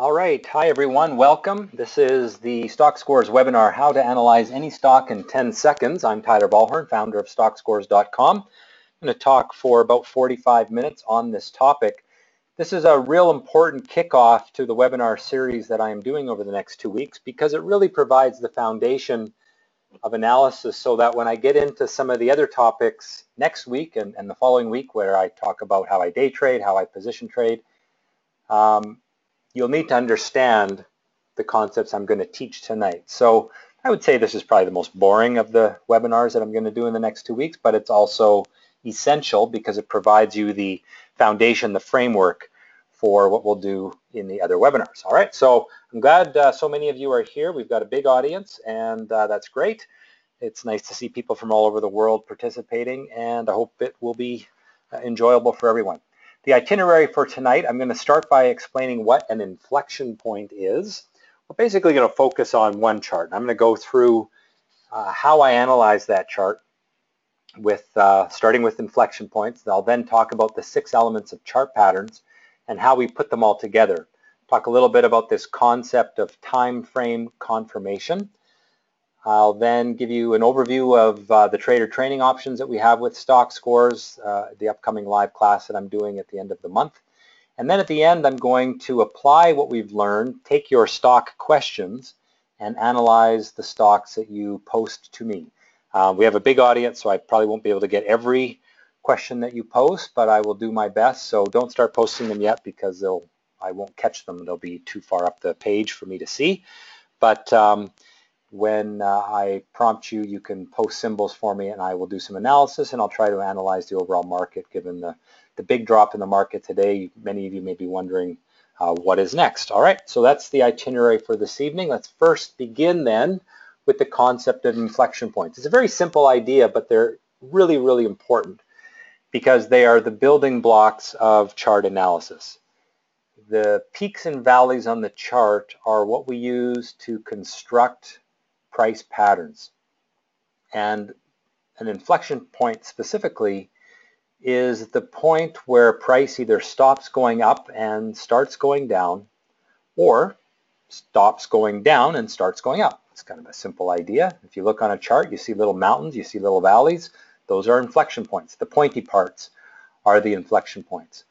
All right. Hi, everyone. Welcome. This is the Stock Scores webinar, How to Analyze Any Stock in 10 Seconds. I'm Tyler Bollhorn, founder of StockScores.com. I'm going to talk for about 45 minutes on this topic. This is a real important kickoff to the webinar series that I am doing over the next two weeks because it really provides the foundation of analysis so that when I get into some of the other topics next week and, and the following week where I talk about how I day trade, how I position trade, um, you'll need to understand the concepts I'm going to teach tonight. So I would say this is probably the most boring of the webinars that I'm going to do in the next two weeks, but it's also essential because it provides you the foundation, the framework for what we'll do in the other webinars. All right, so I'm glad uh, so many of you are here. We've got a big audience, and uh, that's great. It's nice to see people from all over the world participating, and I hope it will be uh, enjoyable for everyone. The itinerary for tonight, I'm going to start by explaining what an inflection point is. We're basically going to focus on one chart. I'm going to go through uh, how I analyze that chart with uh, starting with inflection points. I'll then talk about the six elements of chart patterns and how we put them all together. Talk a little bit about this concept of time frame confirmation. I'll then give you an overview of uh, the trader training options that we have with stock scores, uh, the upcoming live class that I'm doing at the end of the month. And then at the end, I'm going to apply what we've learned, take your stock questions, and analyze the stocks that you post to me. Uh, we have a big audience, so I probably won't be able to get every question that you post, but I will do my best. So don't start posting them yet because they'll I won't catch them. They'll be too far up the page for me to see. But um, when uh, I prompt you, you can post symbols for me and I will do some analysis and I'll try to analyze the overall market given the, the big drop in the market today. Many of you may be wondering uh, what is next. All right, so that's the itinerary for this evening. Let's first begin then with the concept of inflection points. It's a very simple idea, but they're really, really important because they are the building blocks of chart analysis. The peaks and valleys on the chart are what we use to construct price patterns. And an inflection point specifically is the point where price either stops going up and starts going down or stops going down and starts going up. It's kind of a simple idea. If you look on a chart, you see little mountains, you see little valleys. Those are inflection points. The pointy parts are the inflection points.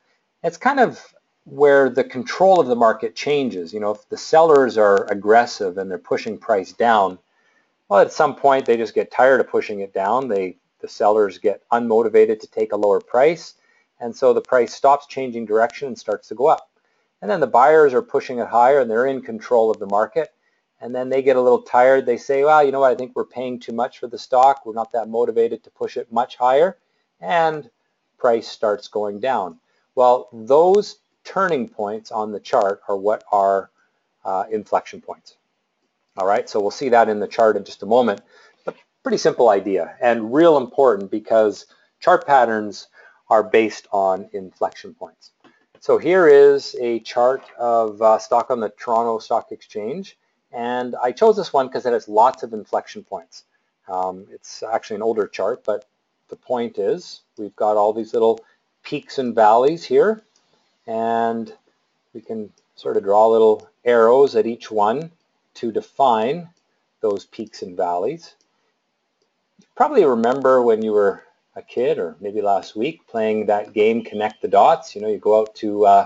It's kind of where the control of the market changes. You know, if the sellers are aggressive and they're pushing price down, well, at some point they just get tired of pushing it down. They, the sellers get unmotivated to take a lower price, and so the price stops changing direction and starts to go up. And then the buyers are pushing it higher and they're in control of the market. And then they get a little tired. They say, well, you know what, I think we're paying too much for the stock. We're not that motivated to push it much higher. And price starts going down. Well, those turning points on the chart are what are uh, inflection points. All right, so we'll see that in the chart in just a moment. But pretty simple idea and real important because chart patterns are based on inflection points. So here is a chart of uh, stock on the Toronto Stock Exchange. And I chose this one because it has lots of inflection points. Um, it's actually an older chart, but the point is we've got all these little peaks and valleys here. And we can sort of draw little arrows at each one to define those peaks and valleys. You probably remember when you were a kid or maybe last week playing that game Connect the Dots. You know, you go out to uh,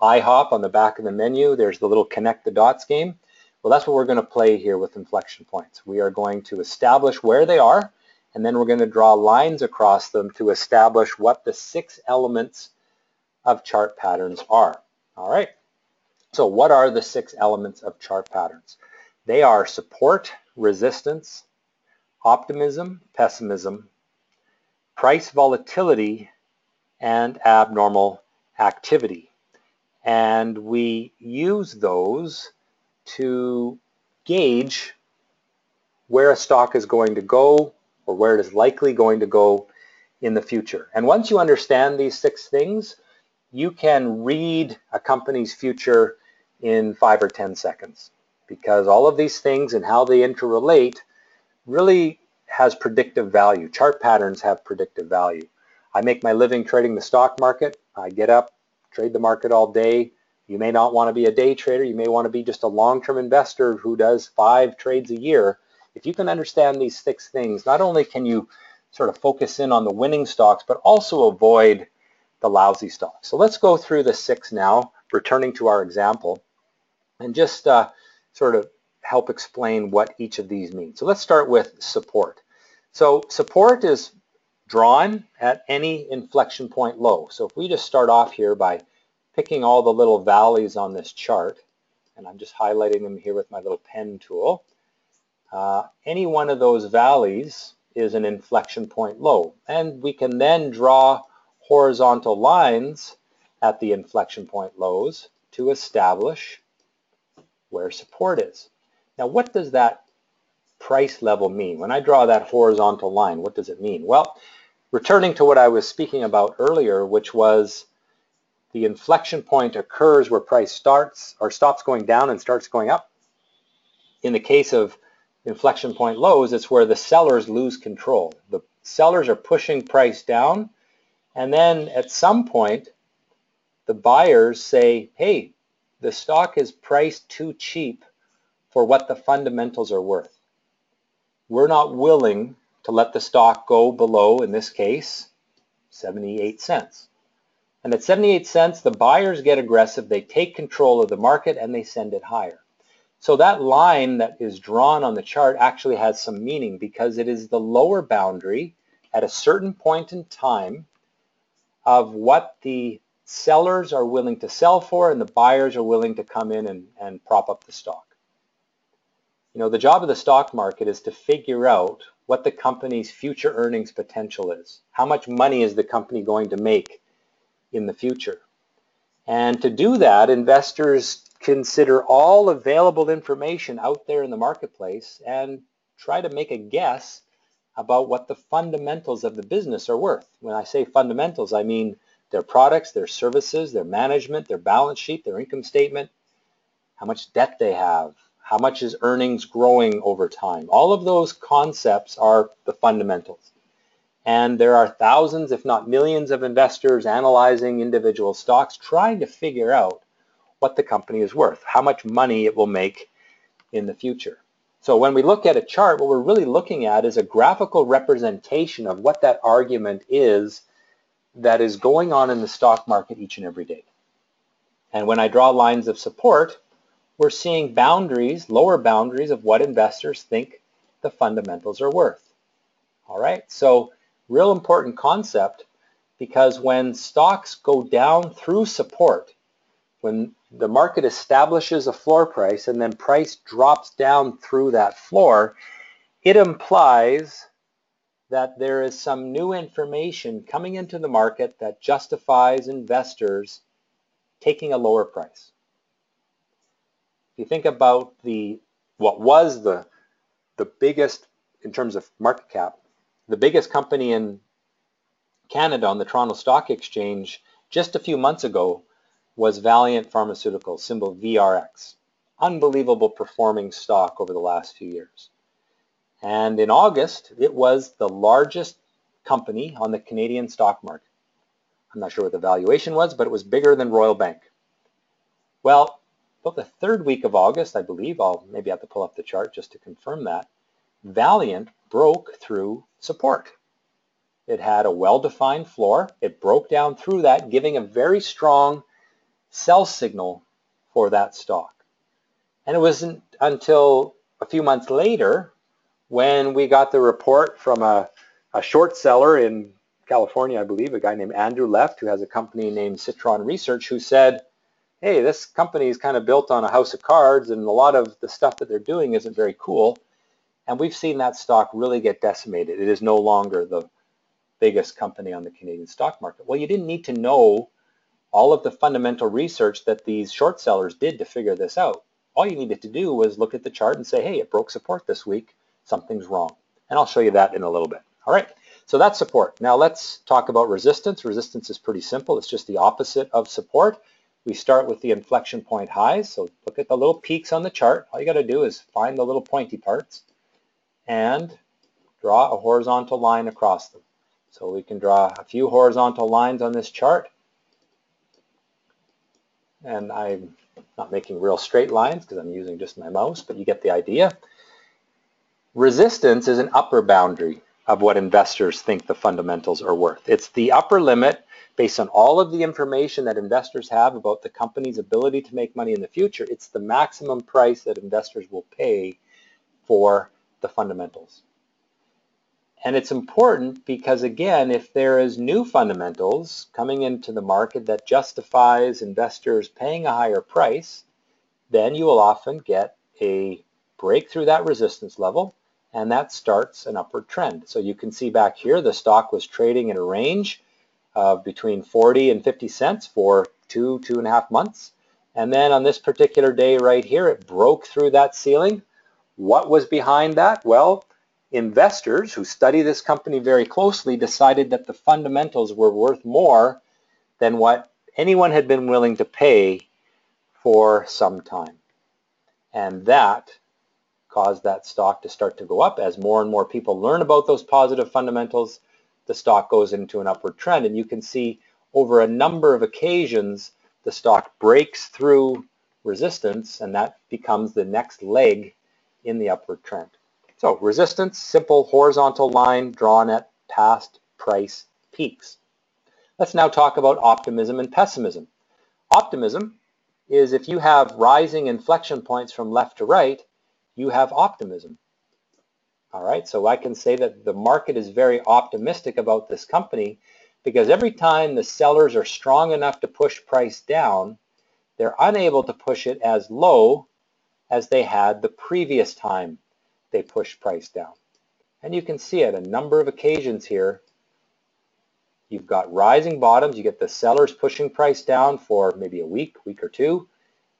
IHOP on the back of the menu. There's the little Connect the Dots game. Well, that's what we're going to play here with inflection points. We are going to establish where they are, and then we're going to draw lines across them to establish what the six elements of chart patterns are. All right. So what are the six elements of chart patterns? They are support, resistance, optimism, pessimism, price volatility, and abnormal activity. And we use those to gauge where a stock is going to go or where it is likely going to go in the future. And once you understand these six things, you can read a company's future in five or 10 seconds because all of these things and how they interrelate really has predictive value. Chart patterns have predictive value. I make my living trading the stock market. I get up, trade the market all day, You may not want to be a day trader. You may want to be just a long-term investor who does five trades a year. If you can understand these six things, not only can you sort of focus in on the winning stocks, but also avoid the lousy stocks. So let's go through the six now, returning to our example, and just uh, sort of help explain what each of these means. So let's start with support. So support is drawn at any inflection point low. So if we just start off here by picking all the little valleys on this chart, and I'm just highlighting them here with my little pen tool, uh, any one of those valleys is an inflection point low. And we can then draw horizontal lines at the inflection point lows to establish where support is. Now what does that price level mean? When I draw that horizontal line, what does it mean? Well, returning to what I was speaking about earlier, which was the inflection point occurs where price starts or stops going down and starts going up. In the case of inflection point lows, it's where the sellers lose control. The sellers are pushing price down and then at some point the buyers say, hey, the stock is priced too cheap for what the fundamentals are worth. We're not willing to let the stock go below, in this case, 78 cents. And at 78 cents, the buyers get aggressive, they take control of the market, and they send it higher. So that line that is drawn on the chart actually has some meaning because it is the lower boundary at a certain point in time of what the sellers are willing to sell for and the buyers are willing to come in and, and prop up the stock. You know, the job of the stock market is to figure out what the company's future earnings potential is. How much money is the company going to make in the future? And to do that, investors consider all available information out there in the marketplace and try to make a guess about what the fundamentals of the business are worth. When I say fundamentals, I mean their products, their services, their management, their balance sheet, their income statement, how much debt they have, how much is earnings growing over time. All of those concepts are the fundamentals. And there are thousands, if not millions of investors analyzing individual stocks trying to figure out what the company is worth, how much money it will make in the future. So when we look at a chart, what we're really looking at is a graphical representation of what that argument is that is going on in the stock market each and every day. And when I draw lines of support, we're seeing boundaries, lower boundaries of what investors think the fundamentals are worth. All right, so real important concept because when stocks go down through support, when the market establishes a floor price and then price drops down through that floor, it implies that there is some new information coming into the market that justifies investors taking a lower price. If you think about the what was the the biggest in terms of market cap, the biggest company in Canada on the Toronto Stock Exchange just a few months ago was Valeant Pharmaceuticals, symbol VRX. Unbelievable performing stock over the last few years. And in August, it was the largest company on the Canadian stock market. I'm not sure what the valuation was, but it was bigger than Royal Bank. Well, about the third week of August, I believe, I'll maybe have to pull up the chart just to confirm that, Valeant broke through support. It had a well-defined floor. It broke down through that, giving a very strong sell signal for that stock. And it wasn't until a few months later when we got the report from a, a short seller in California, I believe, a guy named Andrew Left, who has a company named Citron Research, who said, hey, this company is kind of built on a house of cards and a lot of the stuff that they're doing isn't very cool. And we've seen that stock really get decimated. It is no longer the biggest company on the Canadian stock market. Well, you didn't need to know all of the fundamental research that these short sellers did to figure this out. All you needed to do was look at the chart and say, hey, it broke support this week something's wrong. And I'll show you that in a little bit. All right, so that's support. Now let's talk about resistance. Resistance is pretty simple. It's just the opposite of support. We start with the inflection point highs. So look at the little peaks on the chart. All you got to do is find the little pointy parts and draw a horizontal line across them. So we can draw a few horizontal lines on this chart. and I'm not making real straight lines because I'm using just my mouse, but you get the idea. Resistance is an upper boundary of what investors think the fundamentals are worth. It's the upper limit based on all of the information that investors have about the company's ability to make money in the future. It's the maximum price that investors will pay for the fundamentals. And it's important because again, if there is new fundamentals coming into the market that justifies investors paying a higher price, then you will often get a break through that resistance level and that starts an upward trend. So you can see back here the stock was trading in a range of between 40 and 50 cents for two, two and a half months. And then on this particular day right here, it broke through that ceiling. What was behind that? Well, investors who study this company very closely decided that the fundamentals were worth more than what anyone had been willing to pay for some time. And that caused that stock to start to go up as more and more people learn about those positive fundamentals the stock goes into an upward trend and you can see over a number of occasions the stock breaks through resistance and that becomes the next leg in the upward trend. So resistance, simple horizontal line drawn at past price peaks. Let's now talk about optimism and pessimism. Optimism is if you have rising inflection points from left to right, you have optimism. All right, so I can say that the market is very optimistic about this company because every time the sellers are strong enough to push price down, they're unable to push it as low as they had the previous time they pushed price down. And you can see at a number of occasions here, you've got rising bottoms, you get the sellers pushing price down for maybe a week, week or two,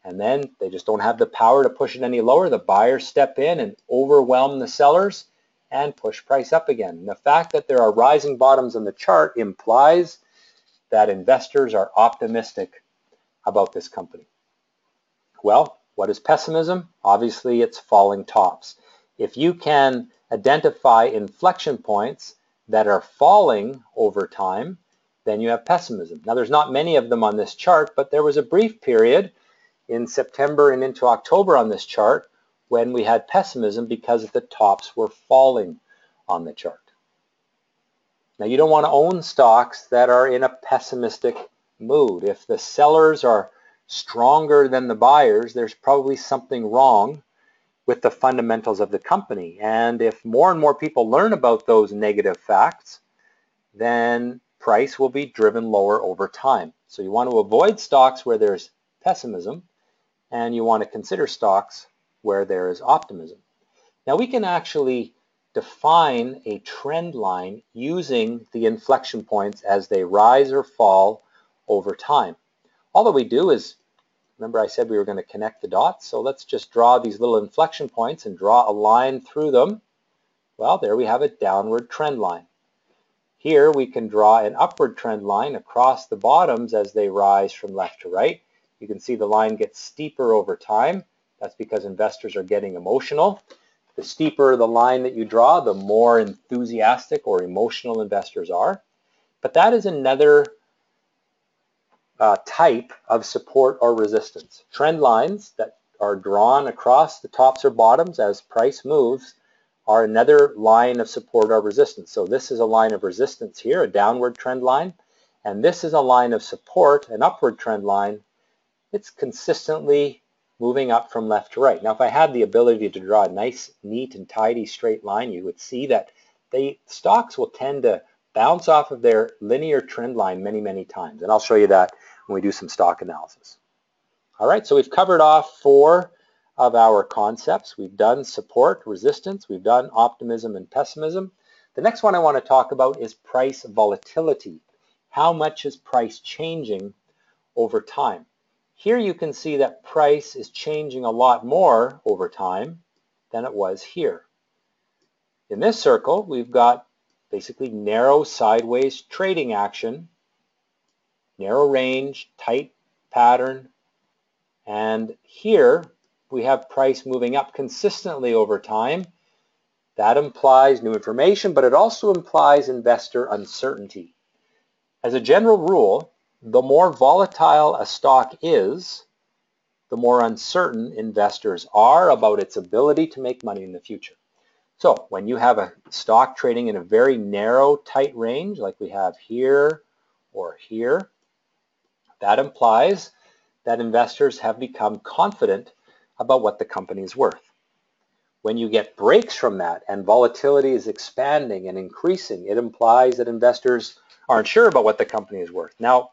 and then they just don't have the power to push it any lower. The buyers step in and overwhelm the sellers and push price up again. And the fact that there are rising bottoms on the chart implies that investors are optimistic about this company. Well, what is pessimism? Obviously, it's falling tops. If you can identify inflection points that are falling over time, then you have pessimism. Now, there's not many of them on this chart, but there was a brief period in September and into October on this chart when we had pessimism because the tops were falling on the chart. Now you don't want to own stocks that are in a pessimistic mood. If the sellers are stronger than the buyers, there's probably something wrong with the fundamentals of the company. And if more and more people learn about those negative facts, then price will be driven lower over time. So you want to avoid stocks where there's pessimism and you want to consider stocks where there is optimism. Now we can actually define a trend line using the inflection points as they rise or fall over time. All that we do is, remember I said we were going to connect the dots, so let's just draw these little inflection points and draw a line through them. Well, there we have a downward trend line. Here we can draw an upward trend line across the bottoms as they rise from left to right. You can see the line gets steeper over time. That's because investors are getting emotional. The steeper the line that you draw, the more enthusiastic or emotional investors are. But that is another uh, type of support or resistance. Trend lines that are drawn across the tops or bottoms as price moves are another line of support or resistance. So this is a line of resistance here, a downward trend line, and this is a line of support, an upward trend line it's consistently moving up from left to right. Now, if I had the ability to draw a nice, neat, and tidy straight line, you would see that the stocks will tend to bounce off of their linear trend line many, many times. And I'll show you that when we do some stock analysis. All right, so we've covered off four of our concepts. We've done support, resistance, we've done optimism and pessimism. The next one I want to talk about is price volatility. How much is price changing over time? Here you can see that price is changing a lot more over time than it was here. In this circle, we've got basically narrow sideways trading action, narrow range, tight pattern, and here we have price moving up consistently over time. That implies new information, but it also implies investor uncertainty. As a general rule, the more volatile a stock is, the more uncertain investors are about its ability to make money in the future. So when you have a stock trading in a very narrow, tight range, like we have here or here, that implies that investors have become confident about what the company is worth. When you get breaks from that and volatility is expanding and increasing, it implies that investors aren't sure about what the company is worth. Now,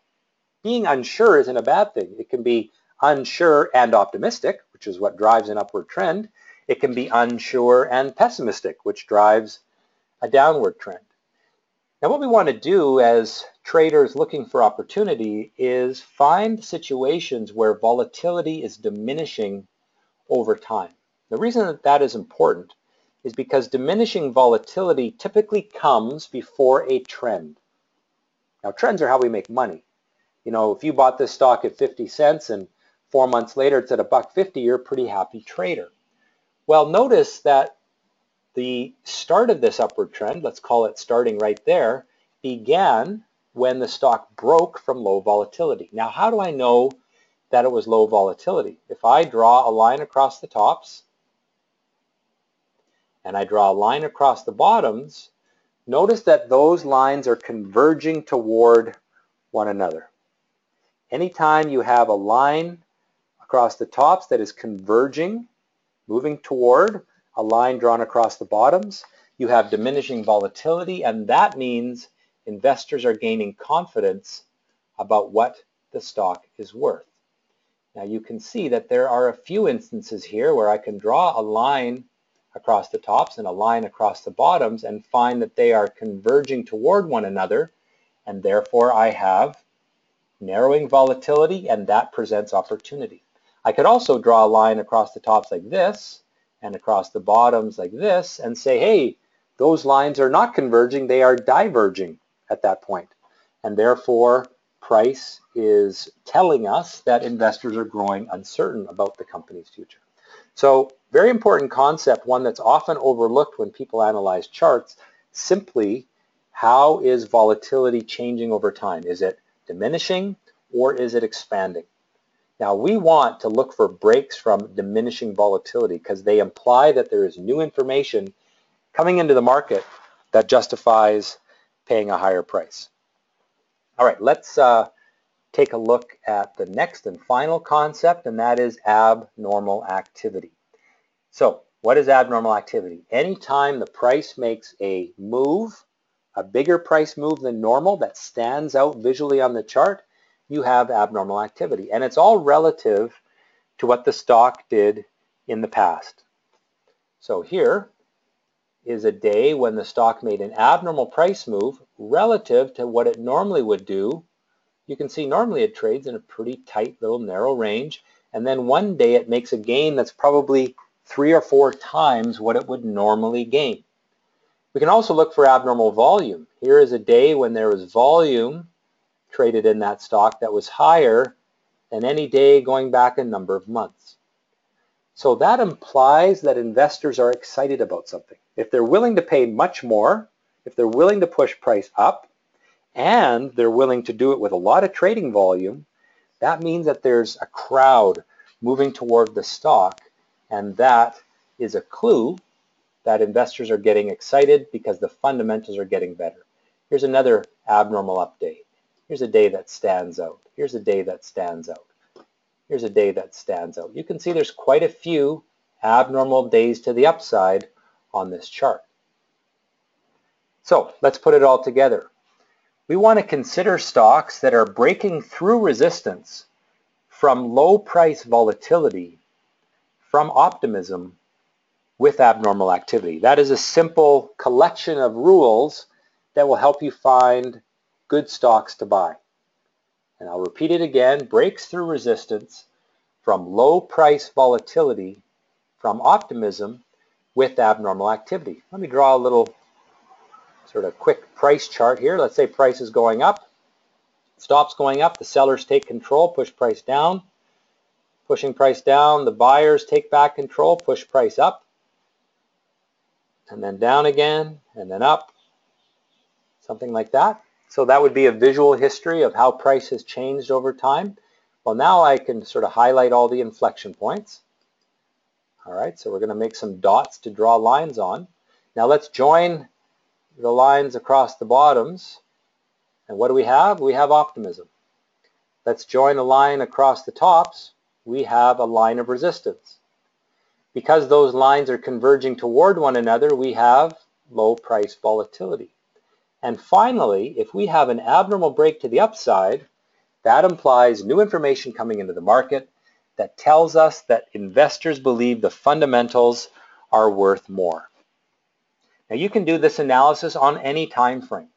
being unsure isn't a bad thing. It can be unsure and optimistic, which is what drives an upward trend. It can be unsure and pessimistic, which drives a downward trend. Now what we want to do as traders looking for opportunity is find situations where volatility is diminishing over time. The reason that that is important is because diminishing volatility typically comes before a trend. Now trends are how we make money. You know, if you bought this stock at 50 cents and four months later it's at a buck 50, you're a pretty happy trader. Well, notice that the start of this upward trend, let's call it starting right there, began when the stock broke from low volatility. Now, how do I know that it was low volatility? If I draw a line across the tops and I draw a line across the bottoms, notice that those lines are converging toward one another. Anytime you have a line across the tops that is converging moving toward a line drawn across the bottoms. You have diminishing volatility, and that means investors are gaining confidence about what the stock is worth. Now you can see that there are a few instances here where I can draw a line across the tops and a line across the bottoms and find that they are converging toward one another and therefore I have narrowing volatility and that presents opportunity. I could also draw a line across the tops like this and across the bottoms like this and say, hey, those lines are not converging, they are diverging at that point. And therefore, price is telling us that investors are growing uncertain about the company's future. So very important concept, one that's often overlooked when people analyze charts, simply how is volatility changing over time? Is it diminishing or is it expanding? Now we want to look for breaks from diminishing volatility because they imply that there is new information coming into the market that justifies paying a higher price. All right, let's uh, take a look at the next and final concept, and that is abnormal activity. So what is abnormal activity? Anytime the price makes a move, a bigger price move than normal that stands out visually on the chart, you have abnormal activity. And it's all relative to what the stock did in the past. So here is a day when the stock made an abnormal price move relative to what it normally would do. You can see normally it trades in a pretty tight little narrow range. And then one day it makes a gain that's probably three or four times what it would normally gain. We can also look for abnormal volume. Here is a day when there was volume traded in that stock that was higher than any day going back a number of months. So that implies that investors are excited about something. If they're willing to pay much more, if they're willing to push price up, and they're willing to do it with a lot of trading volume, that means that there's a crowd moving toward the stock, and that is a clue that investors are getting excited because the fundamentals are getting better. Here's another abnormal update. Here's a day that stands out. Here's a day that stands out. Here's a day that stands out. You can see there's quite a few abnormal days to the upside on this chart. So let's put it all together. We want to consider stocks that are breaking through resistance from low price volatility, from optimism with abnormal activity. That is a simple collection of rules that will help you find good stocks to buy. And I'll repeat it again, breaks through resistance from low price volatility, from optimism with abnormal activity. Let me draw a little sort of quick price chart here. Let's say price is going up, stops going up, the sellers take control, push price down, pushing price down, the buyers take back control, push price up, and then down again, and then up, something like that. So that would be a visual history of how price has changed over time. Well, now I can sort of highlight all the inflection points. All right, so we're going to make some dots to draw lines on. Now let's join the lines across the bottoms. And what do we have? We have optimism. Let's join a line across the tops. We have a line of resistance. Because those lines are converging toward one another, we have low price volatility. And finally, if we have an abnormal break to the upside, that implies new information coming into the market that tells us that investors believe the fundamentals are worth more. Now you can do this analysis on any time frame.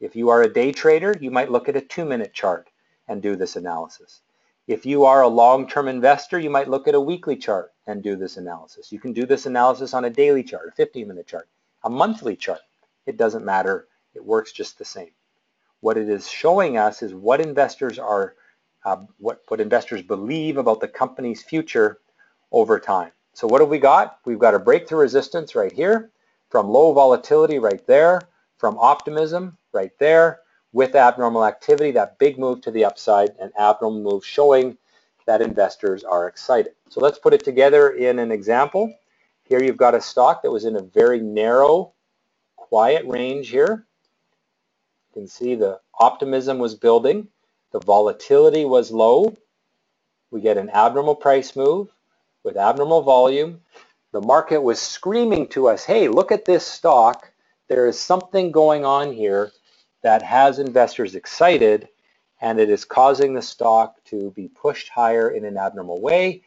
If you are a day trader, you might look at a two-minute chart and do this analysis. If you are a long-term investor, you might look at a weekly chart and do this analysis. You can do this analysis on a daily chart, a 15-minute chart, a monthly chart. It doesn't matter. It works just the same. What it is showing us is what investors are, uh, what, what investors believe about the company's future over time. So what have we got? We've got a breakthrough resistance right here, from low volatility right there, from optimism right there, with abnormal activity, that big move to the upside, an abnormal move showing that investors are excited. So let's put it together in an example. Here you've got a stock that was in a very narrow, quiet range here. You can see the optimism was building. The volatility was low. We get an abnormal price move with abnormal volume. The market was screaming to us, hey, look at this stock. There is something going on here that has investors excited and it is causing the stock to be pushed higher in an abnormal way.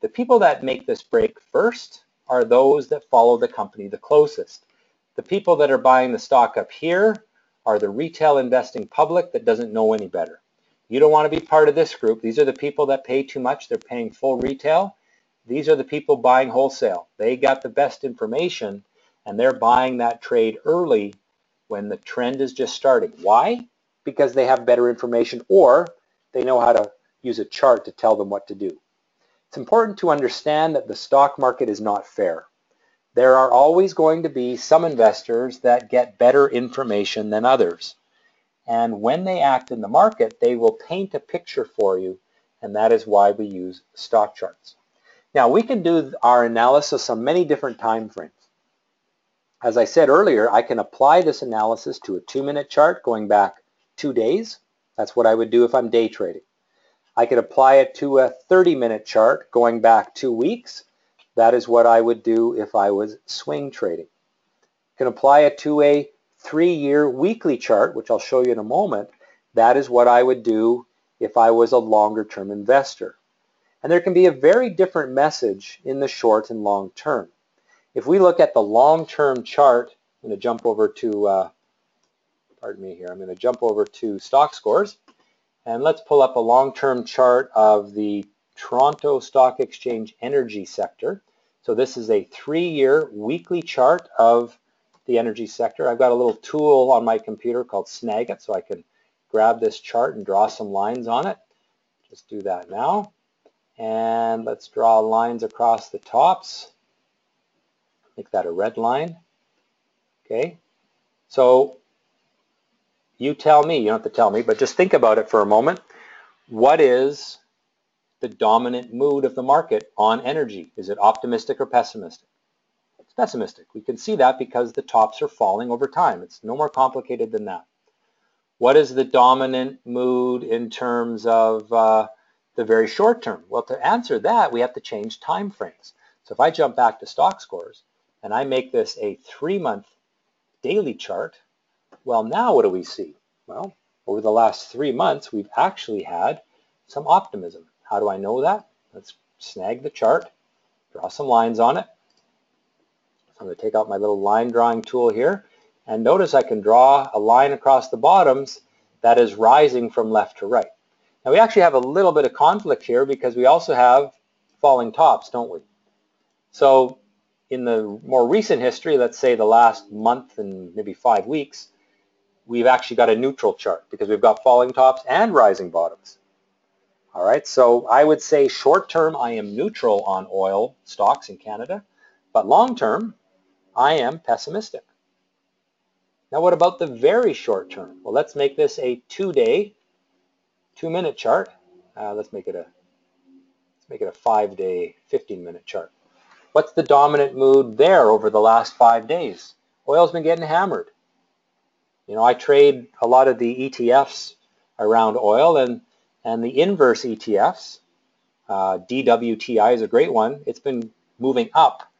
The people that make this break first are those that follow the company the closest. The people that are buying the stock up here are the retail investing public that doesn't know any better. You don't want to be part of this group. These are the people that pay too much. They're paying full retail. These are the people buying wholesale. They got the best information and they're buying that trade early when the trend is just starting. Why? Because they have better information or they know how to use a chart to tell them what to do. It's important to understand that the stock market is not fair. There are always going to be some investors that get better information than others. And when they act in the market, they will paint a picture for you, and that is why we use stock charts. Now, we can do our analysis on many different time frames. As I said earlier, I can apply this analysis to a two-minute chart going back two days. That's what I would do if I'm day trading. I could apply it to a 30-minute chart going back two weeks. That is what I would do if I was swing trading. You can apply it to a three-year weekly chart, which I'll show you in a moment. That is what I would do if I was a longer-term investor. And there can be a very different message in the short and long term. If we look at the long-term chart, I'm going to jump over to, uh, pardon me here, I'm going to jump over to stock scores and let's pull up a long-term chart of the Toronto Stock Exchange energy sector. So this is a three-year weekly chart of the energy sector. I've got a little tool on my computer called Snagit so I can grab this chart and draw some lines on it. Just do that now. And let's draw lines across the tops. Make that a red line. Okay. So you tell me, you don't have to tell me, but just think about it for a moment. What is the dominant mood of the market on energy? Is it optimistic or pessimistic? It's pessimistic. We can see that because the tops are falling over time. It's no more complicated than that. What is the dominant mood in terms of uh, the very short term? Well, to answer that, we have to change time frames. So if I jump back to stock scores, and I make this a three-month daily chart, well, now what do we see? Well, over the last three months, we've actually had some optimism. How do I know that? Let's snag the chart, draw some lines on it. I'm going to take out my little line drawing tool here, and notice I can draw a line across the bottoms that is rising from left to right. Now we actually have a little bit of conflict here because we also have falling tops, don't we? So in the more recent history, let's say the last month and maybe five weeks, we've actually got a neutral chart because we've got falling tops and rising bottoms. All right, so I would say short term I am neutral on oil stocks in Canada, but long term I am pessimistic. Now what about the very short term? Well, let's make this a two-day, two-minute chart. Uh, let's make it a let's make it a five-day, 15-minute chart. What's the dominant mood there over the last five days? Oil's been getting hammered. You know, I trade a lot of the ETFs around oil and, and the inverse ETFs, uh, DWTI is a great one. It's been moving up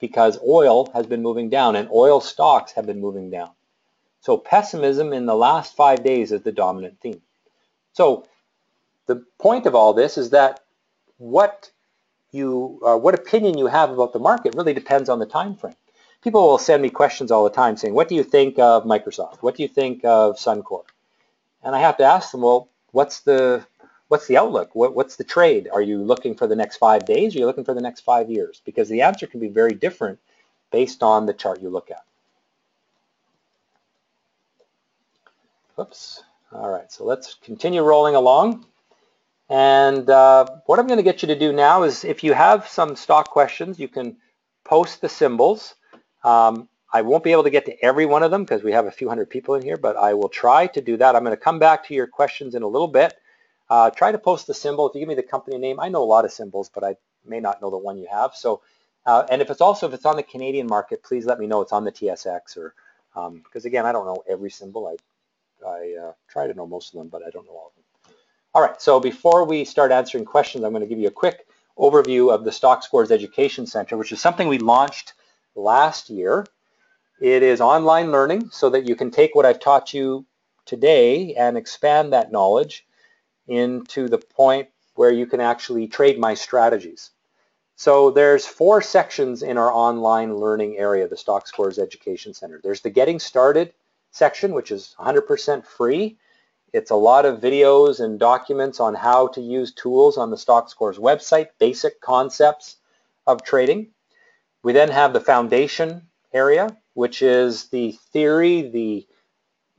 because oil has been moving down and oil stocks have been moving down. So pessimism in the last five days is the dominant theme. So the point of all this is that what you, uh, what opinion you have about the market really depends on the time frame people will send me questions all the time saying, what do you think of Microsoft? What do you think of Suncor? And I have to ask them, well, what's the what's the outlook? What, what's the trade? Are you looking for the next five days? Are you looking for the next five years? Because the answer can be very different based on the chart you look at. Oops. All right, so let's continue rolling along. And uh, what I'm going to get you to do now is if you have some stock questions, you can post the symbols. Um, I won't be able to get to every one of them because we have a few hundred people in here, but I will try to do that. I'm going to come back to your questions in a little bit. Uh, try to post the symbol. If you give me the company name, I know a lot of symbols, but I may not know the one you have. So, uh, and if it's also, if it's on the Canadian market, please let me know it's on the TSX or, because um, again, I don't know every symbol. I, I uh, try to know most of them, but I don't know all of them. All right, so before we start answering questions, I'm going to give you a quick overview of the Stock Scores Education Center, which is something we launched last year. It is online learning so that you can take what I've taught you today and expand that knowledge into the point where you can actually trade my strategies. So there's four sections in our online learning area, the Stock Scores Education Center. There's the Getting Started section, which is 100% free. It's a lot of videos and documents on how to use tools on the Stock Scores website, basic concepts of trading. We then have the foundation area, which is the theory, the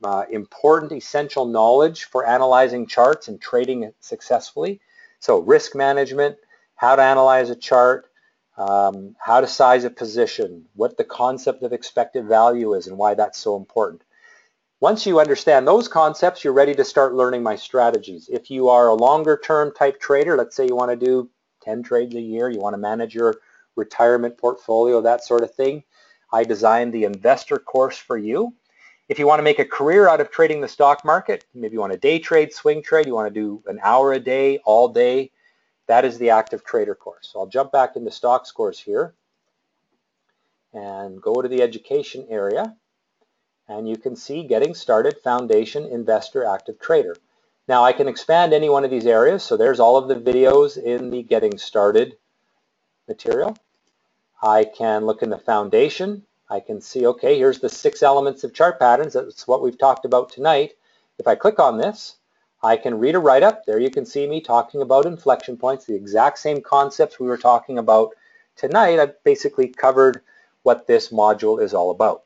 uh, important essential knowledge for analyzing charts and trading successfully. So risk management, how to analyze a chart, um, how to size a position, what the concept of expected value is and why that's so important. Once you understand those concepts, you're ready to start learning my strategies. If you are a longer term type trader, let's say you want to do 10 trades a year, you want to manage your retirement portfolio, that sort of thing. I designed the investor course for you. If you want to make a career out of trading the stock market, maybe you want to day trade, swing trade, you want to do an hour a day, all day, that is the active trader course. So I'll jump back into stock scores here and go to the education area and you can see getting started foundation investor active trader. Now I can expand any one of these areas so there's all of the videos in the getting started material. I can look in the foundation. I can see, okay, here's the six elements of chart patterns. That's what we've talked about tonight. If I click on this, I can read a write-up. There you can see me talking about inflection points, the exact same concepts we were talking about tonight. I've basically covered what this module is all about.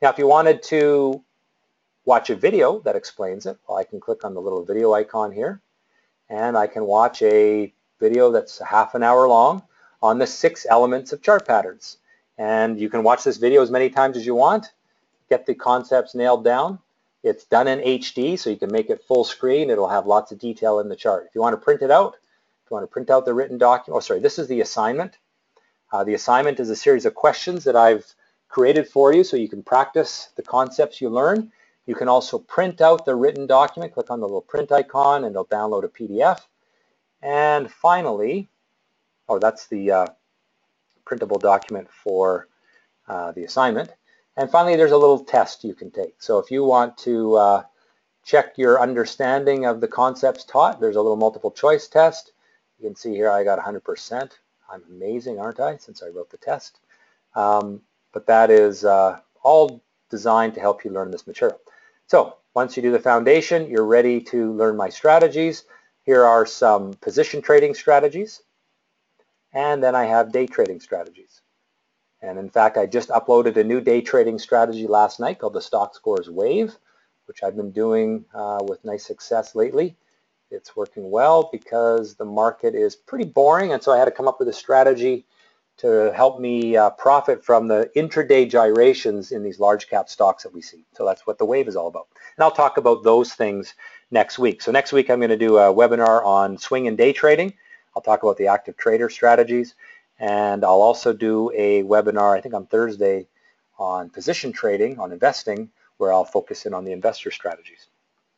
Now, if you wanted to watch a video that explains it, well, I can click on the little video icon here, and I can watch a video that's half an hour long on the six elements of chart patterns. And you can watch this video as many times as you want, get the concepts nailed down. It's done in HD, so you can make it full screen. It'll have lots of detail in the chart. If you want to print it out, if you want to print out the written document, oh sorry, this is the assignment. Uh, the assignment is a series of questions that I've created for you so you can practice the concepts you learn. You can also print out the written document. Click on the little print icon and it'll download a PDF. And finally, oh, that's the uh, printable document for uh, the assignment. And finally, there's a little test you can take. So if you want to uh, check your understanding of the concepts taught, there's a little multiple choice test. You can see here I got 100%. I'm amazing, aren't I, since I wrote the test. Um, but that is uh, all designed to help you learn this material. So once you do the foundation, you're ready to learn my strategies. Here are some position trading strategies. And then I have day trading strategies. And in fact, I just uploaded a new day trading strategy last night called the Stock Scores Wave, which I've been doing uh, with nice success lately. It's working well because the market is pretty boring, and so I had to come up with a strategy to help me uh, profit from the intraday gyrations in these large cap stocks that we see. So that's what the wave is all about. And I'll talk about those things next week. So next week I'm going to do a webinar on swing and day trading. I'll talk about the active trader strategies. And I'll also do a webinar, I think on Thursday, on position trading, on investing, where I'll focus in on the investor strategies.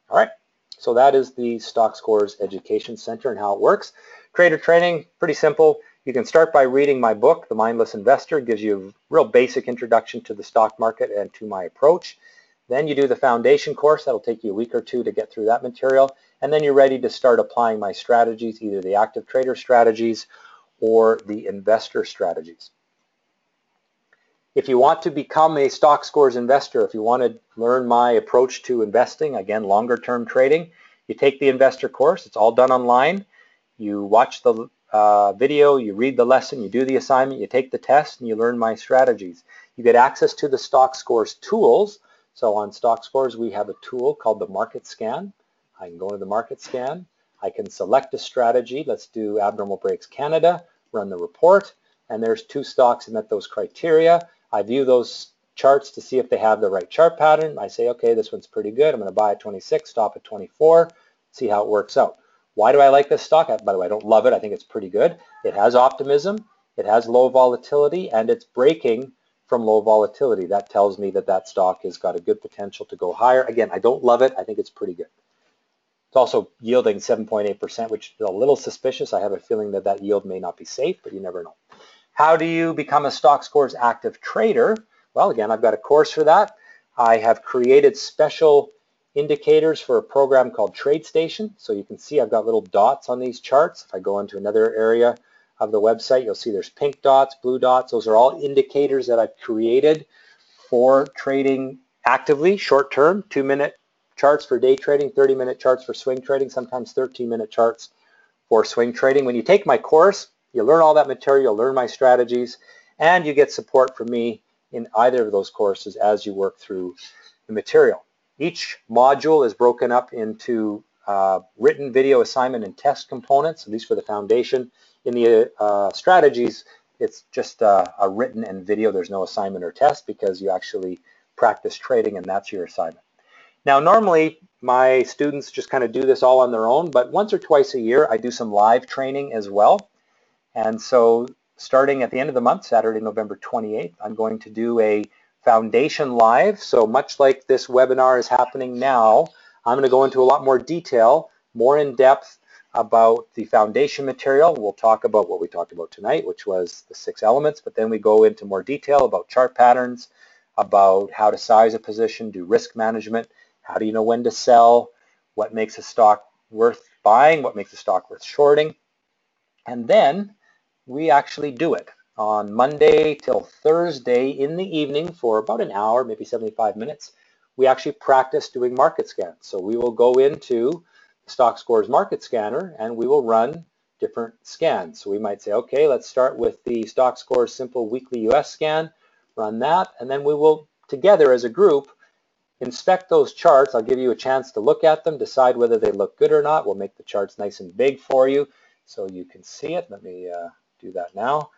All right, so that is the Stockscores Education Center and how it works. Trader training, pretty simple. You can start by reading my book, The Mindless Investor. It gives you a real basic introduction to the stock market and to my approach. Then you do the foundation course. That'll take you a week or two to get through that material. And then you're ready to start applying my strategies, either the active trader strategies or the investor strategies. If you want to become a stockscores investor, if you want to learn my approach to investing, again, longer term trading, you take the investor course. It's all done online. You watch the uh, video, you read the lesson, you do the assignment, you take the test, and you learn my strategies. You get access to the Stockscores tools. So on Stockscores, we have a tool called the Market Scan. I can go into the Market Scan. I can select a strategy. Let's do Abnormal Breaks Canada, run the report, and there's two stocks that met those criteria. I view those charts to see if they have the right chart pattern. I say, okay, this one's pretty good. I'm going to buy at 26, stop at 24, see how it works out. Why do I like this stock? By the way, I don't love it. I think it's pretty good. It has optimism, it has low volatility, and it's breaking from low volatility. That tells me that that stock has got a good potential to go higher. Again, I don't love it. I think it's pretty good. It's also yielding 7.8%, which is a little suspicious. I have a feeling that that yield may not be safe, but you never know. How do you become a Stockscores active trader? Well, again, I've got a course for that. I have created special indicators for a program called TradeStation. So you can see I've got little dots on these charts. If I go into another area of the website, you'll see there's pink dots, blue dots. Those are all indicators that I've created for trading actively, short term, two minute charts for day trading, 30 minute charts for swing trading, sometimes 13 minute charts for swing trading. When you take my course, you learn all that material, you'll learn my strategies, and you get support from me in either of those courses as you work through the material. Each module is broken up into uh, written video assignment and test components, at least for the foundation. In the uh, strategies, it's just uh, a written and video. There's no assignment or test because you actually practice trading and that's your assignment. Now normally my students just kind of do this all on their own, but once or twice a year I do some live training as well. And so starting at the end of the month, Saturday, November 28th, I'm going to do a Foundation Live. So much like this webinar is happening now, I'm going to go into a lot more detail, more in depth about the foundation material. We'll talk about what we talked about tonight, which was the six elements, but then we go into more detail about chart patterns, about how to size a position, do risk management, how do you know when to sell, what makes a stock worth buying, what makes a stock worth shorting, and then we actually do it on Monday till Thursday in the evening for about an hour, maybe 75 minutes. We actually practice doing market scans. So we will go into Stockscores Market Scanner and we will run different scans. So we might say, okay, let's start with the Stockscores Simple Weekly US scan, run that, and then we will together as a group inspect those charts. I'll give you a chance to look at them, decide whether they look good or not. We'll make the charts nice and big for you so you can see it. Let me uh, do that now.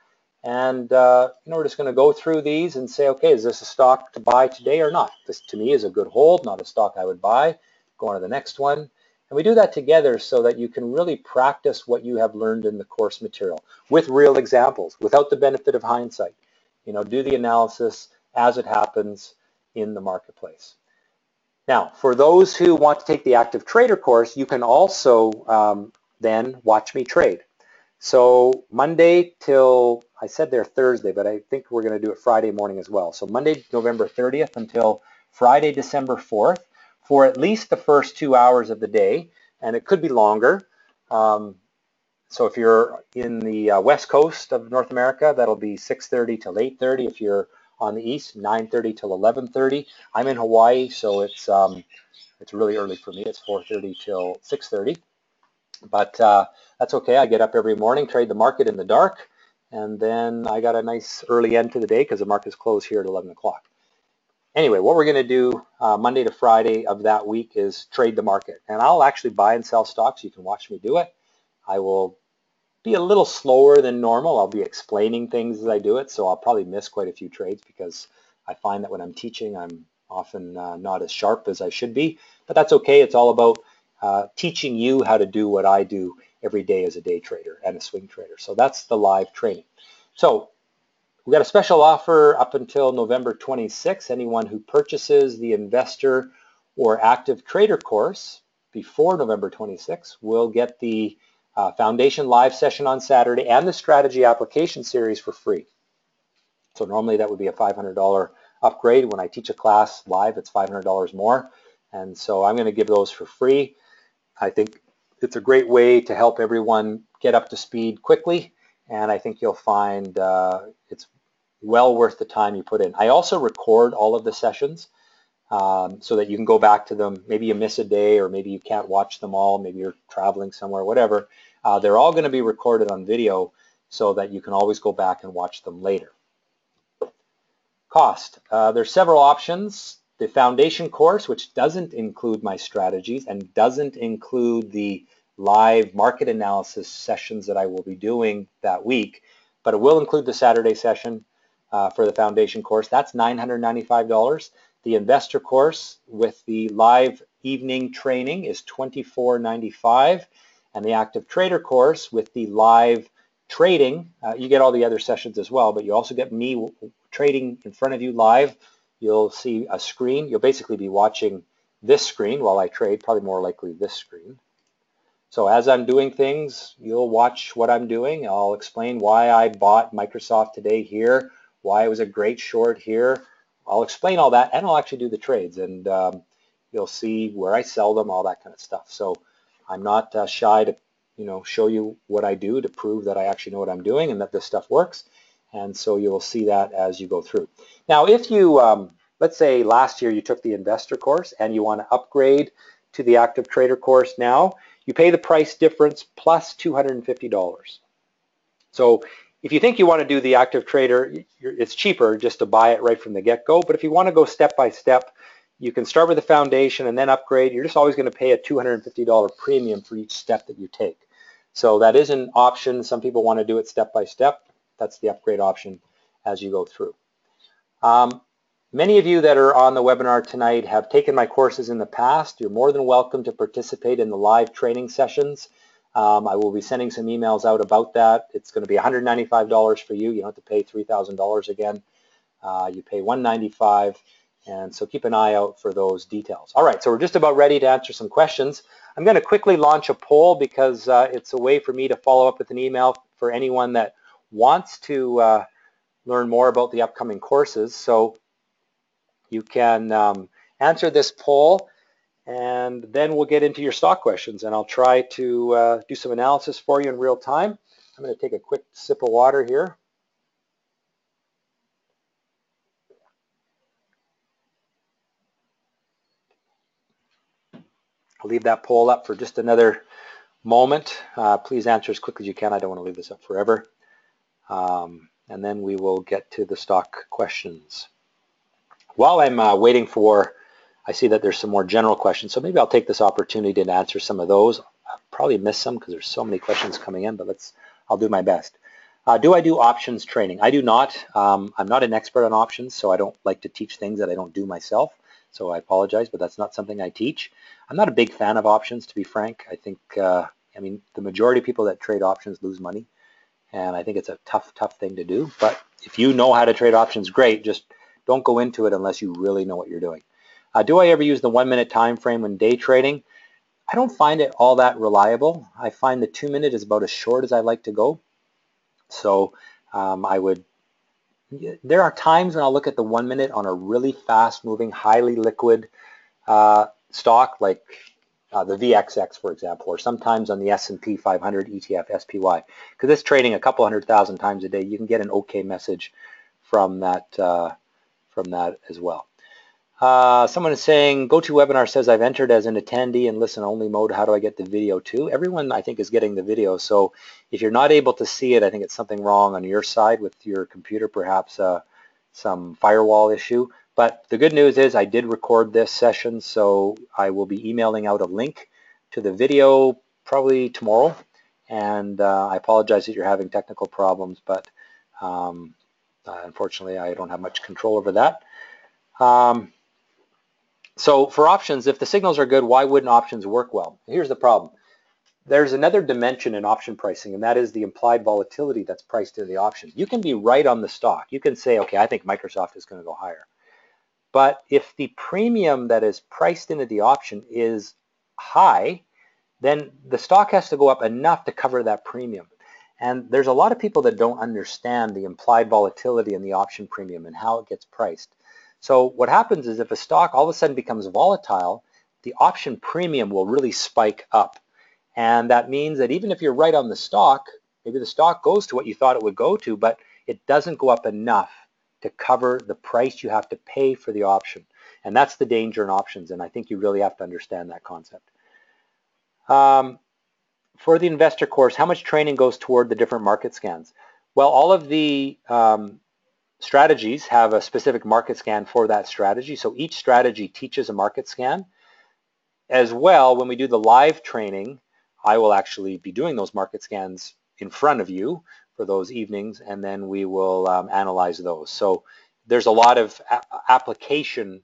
And uh, you know, we're just going to go through these and say, okay, is this a stock to buy today or not? This to me is a good hold, not a stock I would buy. Go on to the next one. And we do that together so that you can really practice what you have learned in the course material with real examples, without the benefit of hindsight. You know, do the analysis as it happens in the marketplace. Now, for those who want to take the active trader course, you can also um, then watch me trade. So Monday till, I said there Thursday, but I think we're going to do it Friday morning as well. So Monday, November 30th until Friday, December 4th for at least the first two hours of the day, and it could be longer. Um, so if you're in the uh, west coast of North America, that'll be 6.30 till 8.30. If you're on the east, 9.30 till 11.30. I'm in Hawaii, so it's um, it's really early for me. It's 4.30 till 6.30. But uh, that's okay. I get up every morning, trade the market in the dark, and then I got a nice early end to the day because the market's closed here at 11 o'clock. Anyway, what we're going to do uh, Monday to Friday of that week is trade the market. And I'll actually buy and sell stocks. You can watch me do it. I will be a little slower than normal. I'll be explaining things as I do it, so I'll probably miss quite a few trades because I find that when I'm teaching, I'm often uh, not as sharp as I should be, but that's okay. It's all about uh, teaching you how to do what I do every day as a day trader and a swing trader. So that's the live training. So we've got a special offer up until November 26. Anyone who purchases the investor or active trader course before November 26 will get the uh, foundation live session on Saturday and the strategy application series for free. So normally that would be a $500 upgrade. When I teach a class live, it's $500 more. And so I'm going to give those for free. I think it's a great way to help everyone get up to speed quickly. And I think you'll find uh, it's well worth the time you put in. I also record all of the sessions um, so that you can go back to them. Maybe you miss a day or maybe you can't watch them all. Maybe you're traveling somewhere, whatever. Uh, they're all going to be recorded on video so that you can always go back and watch them later. Cost. Uh, there's several options. The foundation course, which doesn't include my strategies and doesn't include the live market analysis sessions that I will be doing that week, but it will include the Saturday session uh, for the foundation course. That's $995. The investor course with the live evening training is $24.95 and the active trader course with the live trading, uh, you get all the other sessions as well, but you also get me trading in front of you live. You'll see a screen. You'll basically be watching this screen while I trade, probably more likely this screen. So as I'm doing things, you'll watch what I'm doing. I'll explain why I bought Microsoft today here, why it was a great short here. I'll explain all that and I'll actually do the trades and um, you'll see where I sell them, all that kind of stuff. So I'm not uh, shy to you know, show you what I do to prove that I actually know what I'm doing and that this stuff works. And so you will see that as you go through. Now, if you, um, let's say last year you took the investor course and you want to upgrade to the active trader course now, you pay the price difference plus $250. So if you think you want to do the active trader, it's cheaper just to buy it right from the get-go. But if you want to go step by step, you can start with the foundation and then upgrade. You're just always going to pay a $250 premium for each step that you take. So that is an option. Some people want to do it step by step. That's the upgrade option as you go through. Um, many of you that are on the webinar tonight have taken my courses in the past. You're more than welcome to participate in the live training sessions. Um, I will be sending some emails out about that. It's going to be $195 for you. You don't have to pay $3,000 again. Uh, you pay 195 and so keep an eye out for those details. All right, so we're just about ready to answer some questions. I'm going to quickly launch a poll because uh, it's a way for me to follow up with an email for anyone that wants to uh, learn more about the upcoming courses. So you can um, answer this poll and then we'll get into your stock questions and I'll try to uh, do some analysis for you in real time. I'm going to take a quick sip of water here. I'll leave that poll up for just another moment. Uh, please answer as quickly as you can. I don't want to leave this up forever. Um, and then we will get to the stock questions. While I'm uh, waiting for, I see that there's some more general questions, so maybe I'll take this opportunity to answer some of those. I'll probably missed some because there's so many questions coming in, but let's, I'll do my best. Uh, do I do options training? I do not. Um, I'm not an expert on options, so I don't like to teach things that I don't do myself. So I apologize, but that's not something I teach. I'm not a big fan of options, to be frank. I think, uh, I mean, the majority of people that trade options lose money, and I think it's a tough, tough thing to do. But if you know how to trade options, great. Just don't go into it unless you really know what you're doing. Uh, do I ever use the one-minute time frame when day trading? I don't find it all that reliable. I find the two-minute is about as short as I like to go. So um, I would there are times when I'll look at the one minute on a really fast moving, highly liquid uh, stock like uh, the VXX, for example, or sometimes on the S&P 500 ETF SPY. Because it's trading a couple hundred thousand times a day, you can get an okay message from that, uh, from that as well. Uh, someone is saying, GoToWebinar says I've entered as an attendee in listen-only mode. How do I get the video too? Everyone, I think, is getting the video. So if you're not able to see it, I think it's something wrong on your side with your computer, perhaps uh, some firewall issue. But the good news is I did record this session, so I will be emailing out a link to the video probably tomorrow. And uh, I apologize that you're having technical problems, but um, uh, unfortunately I don't have much control over that. Um, so for options, if the signals are good, why wouldn't options work well? Here's the problem. There's another dimension in option pricing, and that is the implied volatility that's priced into the option. You can be right on the stock. You can say, okay, I think Microsoft is going to go higher. But if the premium that is priced into the option is high, then the stock has to go up enough to cover that premium. And there's a lot of people that don't understand the implied volatility in the option premium and how it gets priced. So what happens is if a stock all of a sudden becomes volatile, the option premium will really spike up. And that means that even if you're right on the stock, maybe the stock goes to what you thought it would go to, but it doesn't go up enough to cover the price you have to pay for the option. And that's the danger in options, and I think you really have to understand that concept. Um, for the investor course, how much training goes toward the different market scans? Well, all of the um, strategies have a specific market scan for that strategy. So each strategy teaches a market scan. As well, when we do the live training, I will actually be doing those market scans in front of you for those evenings, and then we will um, analyze those. So there's a lot of application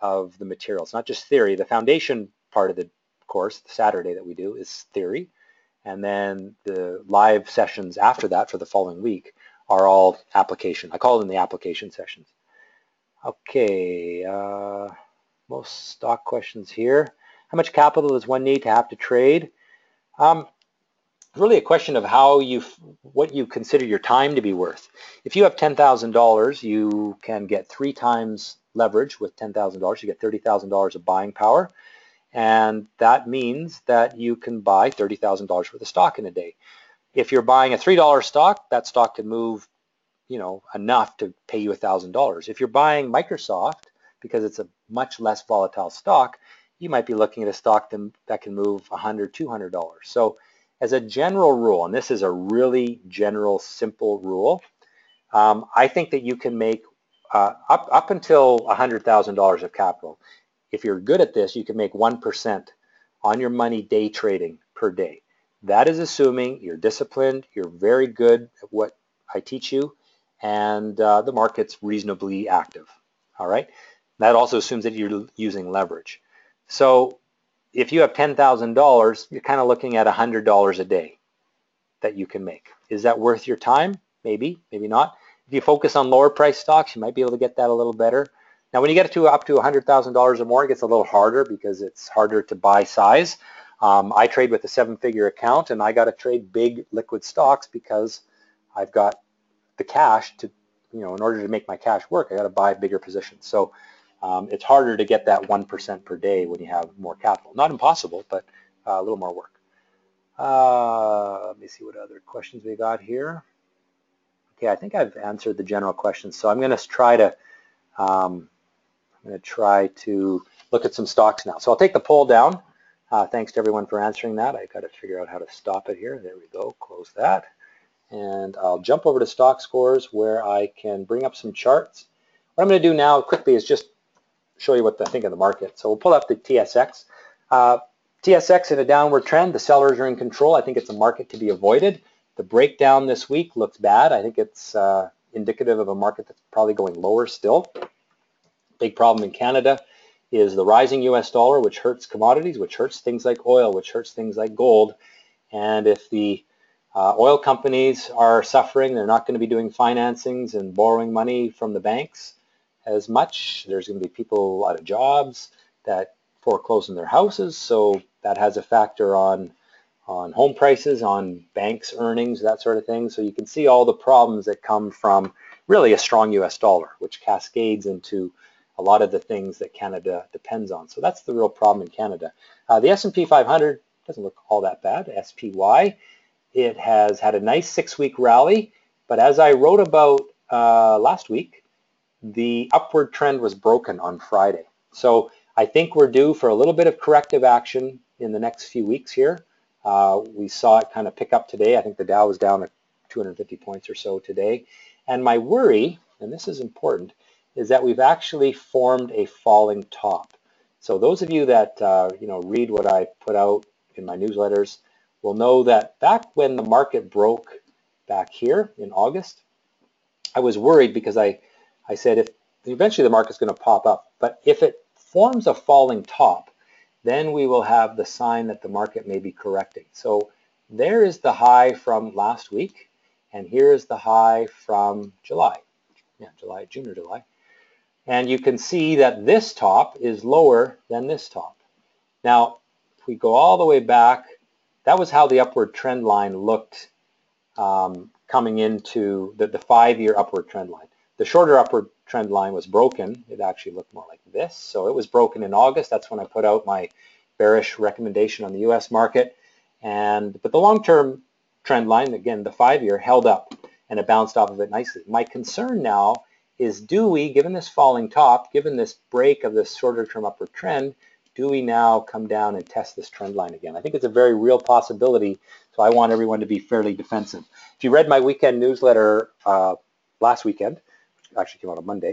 of the materials, not just theory. The foundation part of the course, the Saturday that we do, is theory. And then the live sessions after that for the following week are all application. I call them the application sessions. Okay, uh, most stock questions here. How much capital does one need to have to trade? Um, really a question of how you, what you consider your time to be worth. If you have $10,000, you can get three times leverage with $10,000. You get $30,000 of buying power. And that means that you can buy $30,000 worth of stock in a day. If you're buying a $3 stock, that stock can move, you know, enough to pay you $1,000. If you're buying Microsoft, because it's a much less volatile stock, you might be looking at a stock that can move $100, $200. So as a general rule, and this is a really general, simple rule, um, I think that you can make uh, up, up until $100,000 of capital if you're good at this, you can make 1% on your money day trading per day. That is assuming you're disciplined, you're very good at what I teach you, and uh, the market's reasonably active. All right. That also assumes that you're using leverage. So if you have $10,000, you're kind of looking at $100 a day that you can make. Is that worth your time? Maybe, maybe not. If you focus on lower price stocks, you might be able to get that a little better. Now, when you get to up to $100,000 or more, it gets a little harder because it's harder to buy size. Um, I trade with a seven-figure account, and I got to trade big liquid stocks because I've got the cash to, you know, in order to make my cash work, I got to buy bigger positions. So um, it's harder to get that 1% per day when you have more capital. Not impossible, but uh, a little more work. Uh, let me see what other questions we got here. Okay, I think I've answered the general questions. So I'm going to try to um, I'm going to try to look at some stocks now. So I'll take the poll down. Uh, thanks to everyone for answering that. I've got to figure out how to stop it here. There we go. Close that. And I'll jump over to stockscores where I can bring up some charts. What I'm going to do now quickly is just show you what I think of the market. So we'll pull up the TSX. Uh, TSX in a downward trend. The sellers are in control. I think it's a market to be avoided. The breakdown this week looks bad. I think it's uh, indicative of a market that's probably going lower still. Big problem in Canada is the rising US dollar, which hurts commodities, which hurts things like oil, which hurts things like gold. And if the uh, oil companies are suffering, they're not going to be doing financings and borrowing money from the banks as much. There's going to be people out of jobs that foreclosing their houses, so that has a factor on on home prices, on banks' earnings, that sort of thing. So you can see all the problems that come from really a strong U.S. dollar, which cascades into a lot of the things that Canada depends on. So that's the real problem in Canada. Uh, the S&P 500 doesn't look all that bad, SPY. It has had a nice six-week rally, but as I wrote about uh, last week, the upward trend was broken on Friday. So I think we're due for a little bit of corrective action in the next few weeks here. Uh, we saw it kind of pick up today. I think the Dow was down 250 points or so today. And my worry, and this is important, is that we've actually formed a falling top. So those of you that uh, you know read what I put out in my newsletters will know that back when the market broke back here in August, I was worried because I, I said if eventually the market's going to pop up, but if it forms a falling top, then we will have the sign that the market may be correcting. So there is the high from last week, and here is the high from July. Yeah, July, June or July. And you can see that this top is lower than this top. Now, if we go all the way back, that was how the upward trend line looked um, coming into the, the five-year upward trend line. The shorter upward trend line was broken. It actually looked more like this. So it was broken in August. That's when I put out my bearish recommendation on the U.S. market. And But the long-term trend line, again, the five-year, held up and it bounced off of it nicely. My concern now is do we, given this falling top, given this break of this shorter term upward trend, do we now come down and test this trend line again? I think it's a very real possibility, so I want everyone to be fairly defensive. If you read my weekend newsletter uh, last weekend, actually came out on Monday,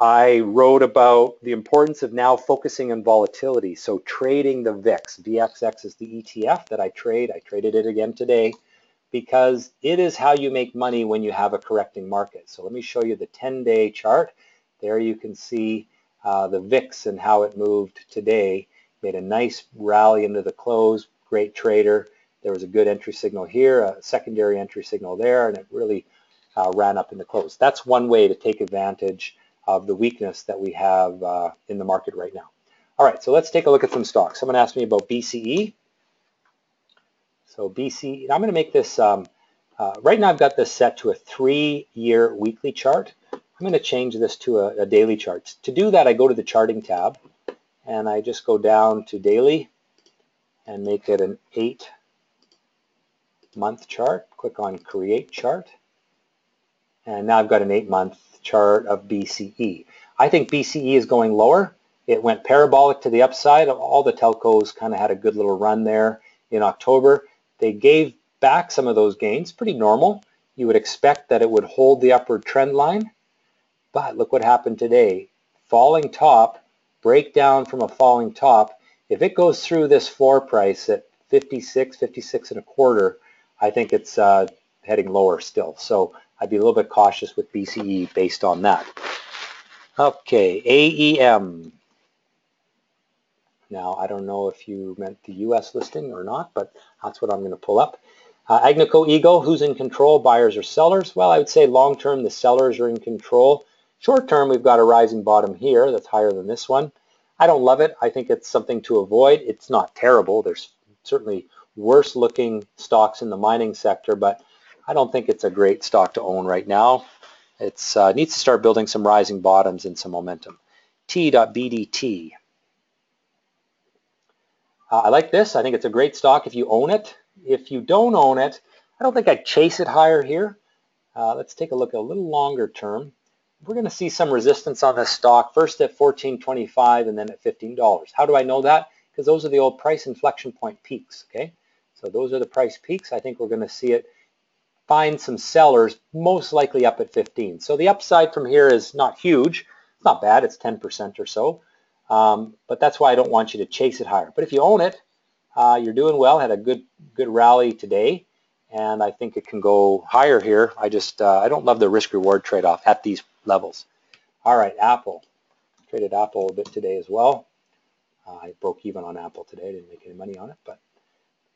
I wrote about the importance of now focusing on volatility. So trading the VIX. VXX is the ETF that I trade. I traded it again today because it is how you make money when you have a correcting market. So let me show you the 10-day chart. There you can see uh, the VIX and how it moved today. Made a nice rally into the close, great trader. There was a good entry signal here, a secondary entry signal there, and it really uh, ran up in the close. That's one way to take advantage of the weakness that we have uh, in the market right now. All right, so let's take a look at some stocks. Someone asked me about BCE. So BCE, I'm going to make this, um, uh, right now I've got this set to a three-year weekly chart. I'm going to change this to a, a, daily chart. To do that, I go to the charting tab and I just go down to daily and make it an eight month chart. Click on create chart. And now I've got an eight month chart of BCE. I think BCE is going lower. It went parabolic to the upside. All the telcos kind of had a good little run there in October. They gave back some of those gains, pretty normal. You would expect that it would hold the upward trend line but look what happened today. Falling top, breakdown from a falling top. If it goes through this floor price at 56, 56 and a quarter, I think it's uh, heading lower still. So I'd be a little bit cautious with BCE based on that. Okay, AEM. Now, I don't know if you meant the U.S. listing or not, but that's what I'm going to pull up. Uh, Agnico Eagle, who's in control, buyers or sellers? Well, I would say long-term, the sellers are in control. Short term, we've got a rising bottom here that's higher than this one. I don't love it. I think it's something to avoid. It's not terrible. There's certainly worse looking stocks in the mining sector, but I don't think it's a great stock to own right now. It uh, needs to start building some rising bottoms and some momentum. T.BDT. Uh, I like this. I think it's a great stock if you own it. If you don't own it, I don't think I'd chase it higher here. Uh, let's take a look at a little longer term we're going to see some resistance on this stock, first at 14.25 and then at $15. How do I know that? Because those are the old price inflection point peaks, okay? So those are the price peaks. I think we're going to see it find some sellers, most likely up at 15. So the upside from here is not huge. It's not bad. It's 10% or so. Um, but that's why I don't want you to chase it higher. But if you own it, uh, you're doing well. Had a good good rally today, and I think it can go higher here. I just uh, I don't love the risk reward trade-off at these levels. All right, Apple. Traded Apple a bit today as well. Uh, I broke even on Apple today. I Didn't make any money on it, but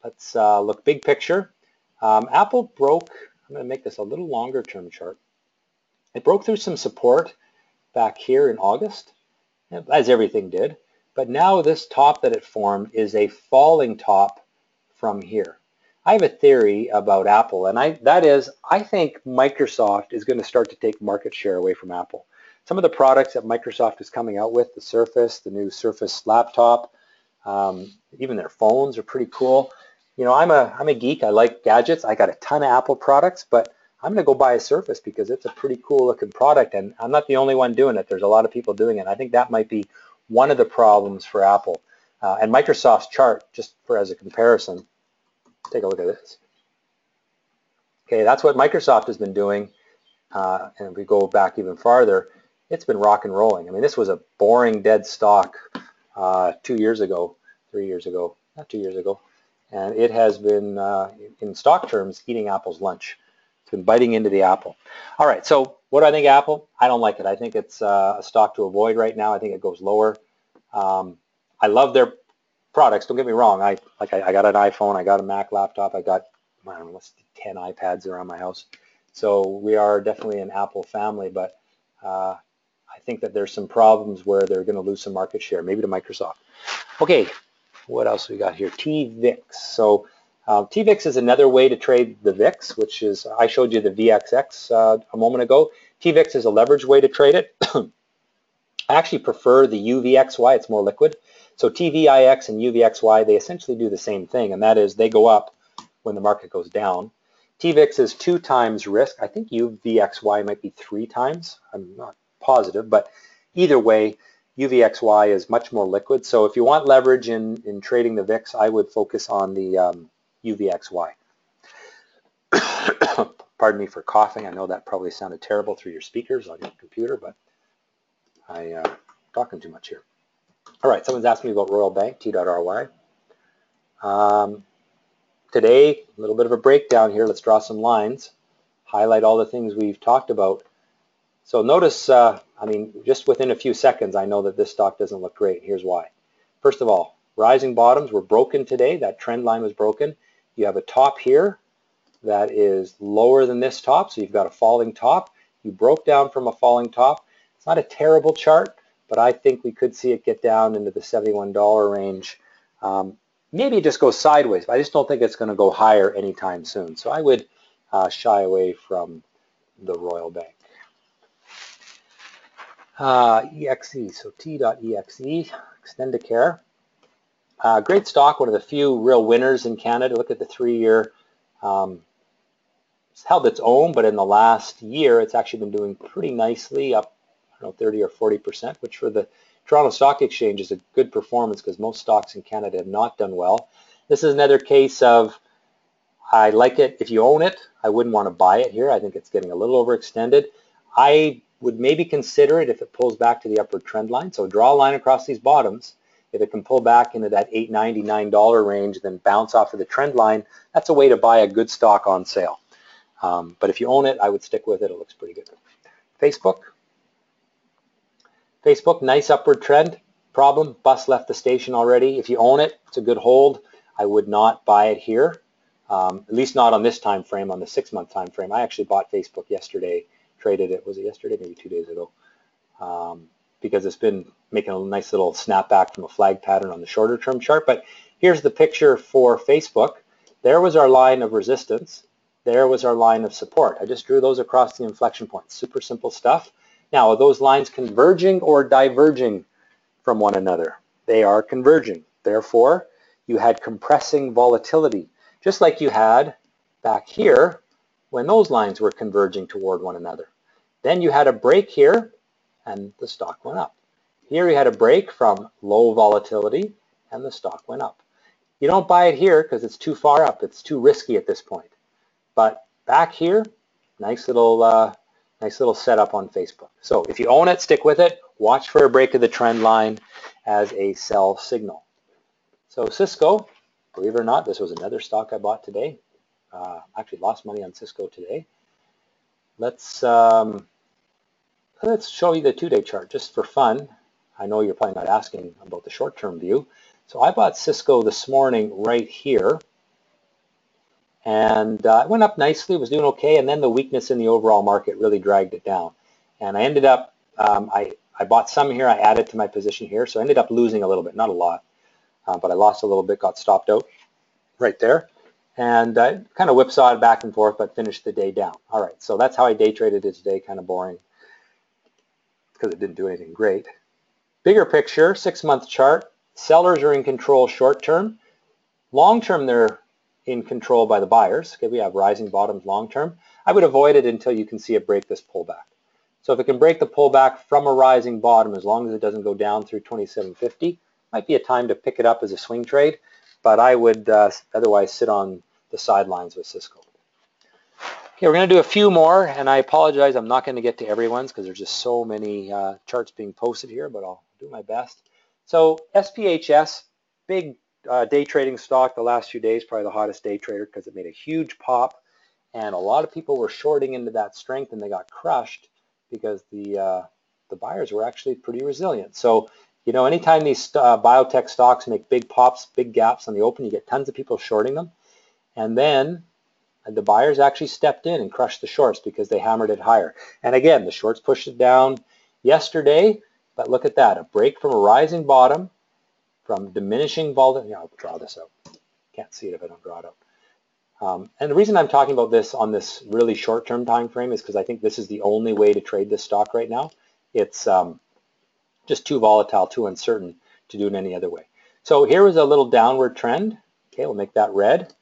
let's uh, look big picture. Um, Apple broke, I'm going to make this a little longer term chart. It broke through some support back here in August, as everything did. But now this top that it formed is a falling top from here. I have a theory about Apple, and I, that is, I think Microsoft is going to start to take market share away from Apple. Some of the products that Microsoft is coming out with, the Surface, the new Surface laptop, um, even their phones are pretty cool. You know, I'm a, I'm a geek. I like gadgets. I got a ton of Apple products, but I'm going to go buy a Surface because it's a pretty cool looking product, and I'm not the only one doing it. There's a lot of people doing it. I think that might be one of the problems for Apple. Uh, and Microsoft's chart, just for as a comparison, Take a look at this. Okay, that's what Microsoft has been doing. Uh, and if we go back even farther, it's been rock and rolling. I mean, this was a boring dead stock uh, two years ago, three years ago, not two years ago. and it has been, uh, in stock terms, eating Apple's lunch. It's been biting into the Apple. All right, so what do I think Apple? I don't like it. I think it's uh, a stock to avoid right now. I think it goes lower. Um, I love their products. Don't get me wrong. I like I, I, got an iPhone. I got a Mac laptop. I got I don't know, what's 10 iPads around my house. So we are definitely an Apple family, but uh, I think that there's some problems where they're going to lose some market share, maybe to Microsoft. Okay, what else we got here? TVIX. So uh, TVIX is another way to trade the VIX, which is, I showed you the VXX uh, a moment ago. TVIX is a leverage way to trade it. I actually prefer the UVXY, it's more liquid. So TVIX and UVXY, they essentially do the same thing, and that is they go up when the market goes down. TVIX is two times risk. I think UVXY might be three times. I'm not positive, but either way, UVXY is much more liquid. So if you want leverage in, in trading the VIX, I would focus on the um, UVXY. Pardon me for coughing. I know that probably sounded terrible through your speakers on your computer, but I uh, talking too much here. All right, someone's asked me about Royal Bank, T.RY. Um, today, a little bit of a breakdown here. Let's draw some lines, highlight all the things we've talked about. So notice, uh, I mean, just within a few seconds, I know that this stock doesn't look great. Here's why. First of all, rising bottoms were broken today. That trend line was broken. You have a top here that is lower than this top, so you've got a falling top. You broke down from a falling top. It's not a terrible chart, but I think we could see it get down into the $71 range. Um, maybe it just goes sideways, but I just don't think it's going to go higher anytime soon. So I would uh, shy away from the Royal Bank. Uh, EXE, so T.exe, Extendicare. Uh, great stock, one of the few real winners in Canada. Look at the three-year. Um, it's held its own, but in the last year, it's actually been doing pretty nicely, up I don't know, 30 or 40 percent, which for the Toronto Stock Exchange is a good performance because most stocks in Canada have not done well. This is another case of I like it. If you own it, I wouldn't want to buy it here. I think it's getting a little overextended. I would maybe consider it if it pulls back to the upward trend line. So draw a line across these bottoms. If it can pull back into that $8.99 range, then bounce off of the trend line, that's a way to buy a good stock on sale. Um, but if you own it, I would stick with it. It looks pretty good. Facebook, Facebook, nice upward trend. Problem, bus left the station already. If you own it, it's a good hold. I would not buy it here, um, at least not on this time frame, on the six-month time frame. I actually bought Facebook yesterday, traded it, was it yesterday? Maybe two days ago, um, because it's been making a nice little snapback from a flag pattern on the shorter term chart. But here's the picture for Facebook. There was our line of resistance. There was our line of support. I just drew those across the inflection points. Super simple stuff. Now, are those lines converging or diverging from one another? They are converging. Therefore, you had compressing volatility, just like you had back here when those lines were converging toward one another. Then you had a break here, and the stock went up. Here we had a break from low volatility, and the stock went up. You don't buy it here because it's too far up. It's too risky at this point. But back here, nice little uh, Nice little setup on Facebook. So if you own it, stick with it. Watch for a break of the trend line as a sell signal. So Cisco, believe it or not, this was another stock I bought today. Uh, actually lost money on Cisco today. Let's um, let's show you the two-day chart just for fun. I know you're probably not asking about the short-term view. So I bought Cisco this morning right here and uh, it went up nicely, it was doing okay, and then the weakness in the overall market really dragged it down. And I ended up, um, I, I bought some here, I added to my position here, so I ended up losing a little bit, not a lot, uh, but I lost a little bit, got stopped out right there, and uh, kind of whipsawed back and forth, but finished the day down. All right, so that's how I day traded it today, kind of boring, because it didn't do anything great. Bigger picture, six-month chart, sellers are in control short term. Long term, they're in control by the buyers. Okay, we have rising bottoms long term. I would avoid it until you can see it break this pullback. So if it can break the pullback from a rising bottom, as long as it doesn't go down through 2750, might be a time to pick it up as a swing trade, but I would uh, otherwise sit on the sidelines with Cisco. Okay, we're going to do a few more, and I apologize, I'm not going to get to everyone's because there's just so many uh, charts being posted here, but I'll do my best. So SPHS, big uh, day trading stock the last few days, probably the hottest day trader because it made a huge pop and a lot of people were shorting into that strength and they got crushed because the uh, the buyers were actually pretty resilient. So, you know, anytime these uh, biotech stocks make big pops, big gaps on the open, you get tons of people shorting them. And then the buyers actually stepped in and crushed the shorts because they hammered it higher. And again, the shorts pushed it down yesterday, but look at that, a break from a rising bottom, from diminishing volatility. I'll draw this out. Can't see it if I don't draw it out. Um, and the reason I'm talking about this on this really short-term time frame is because I think this is the only way to trade this stock right now. It's um, just too volatile, too uncertain to do it any other way. So here was a little downward trend. Okay, we'll make that red.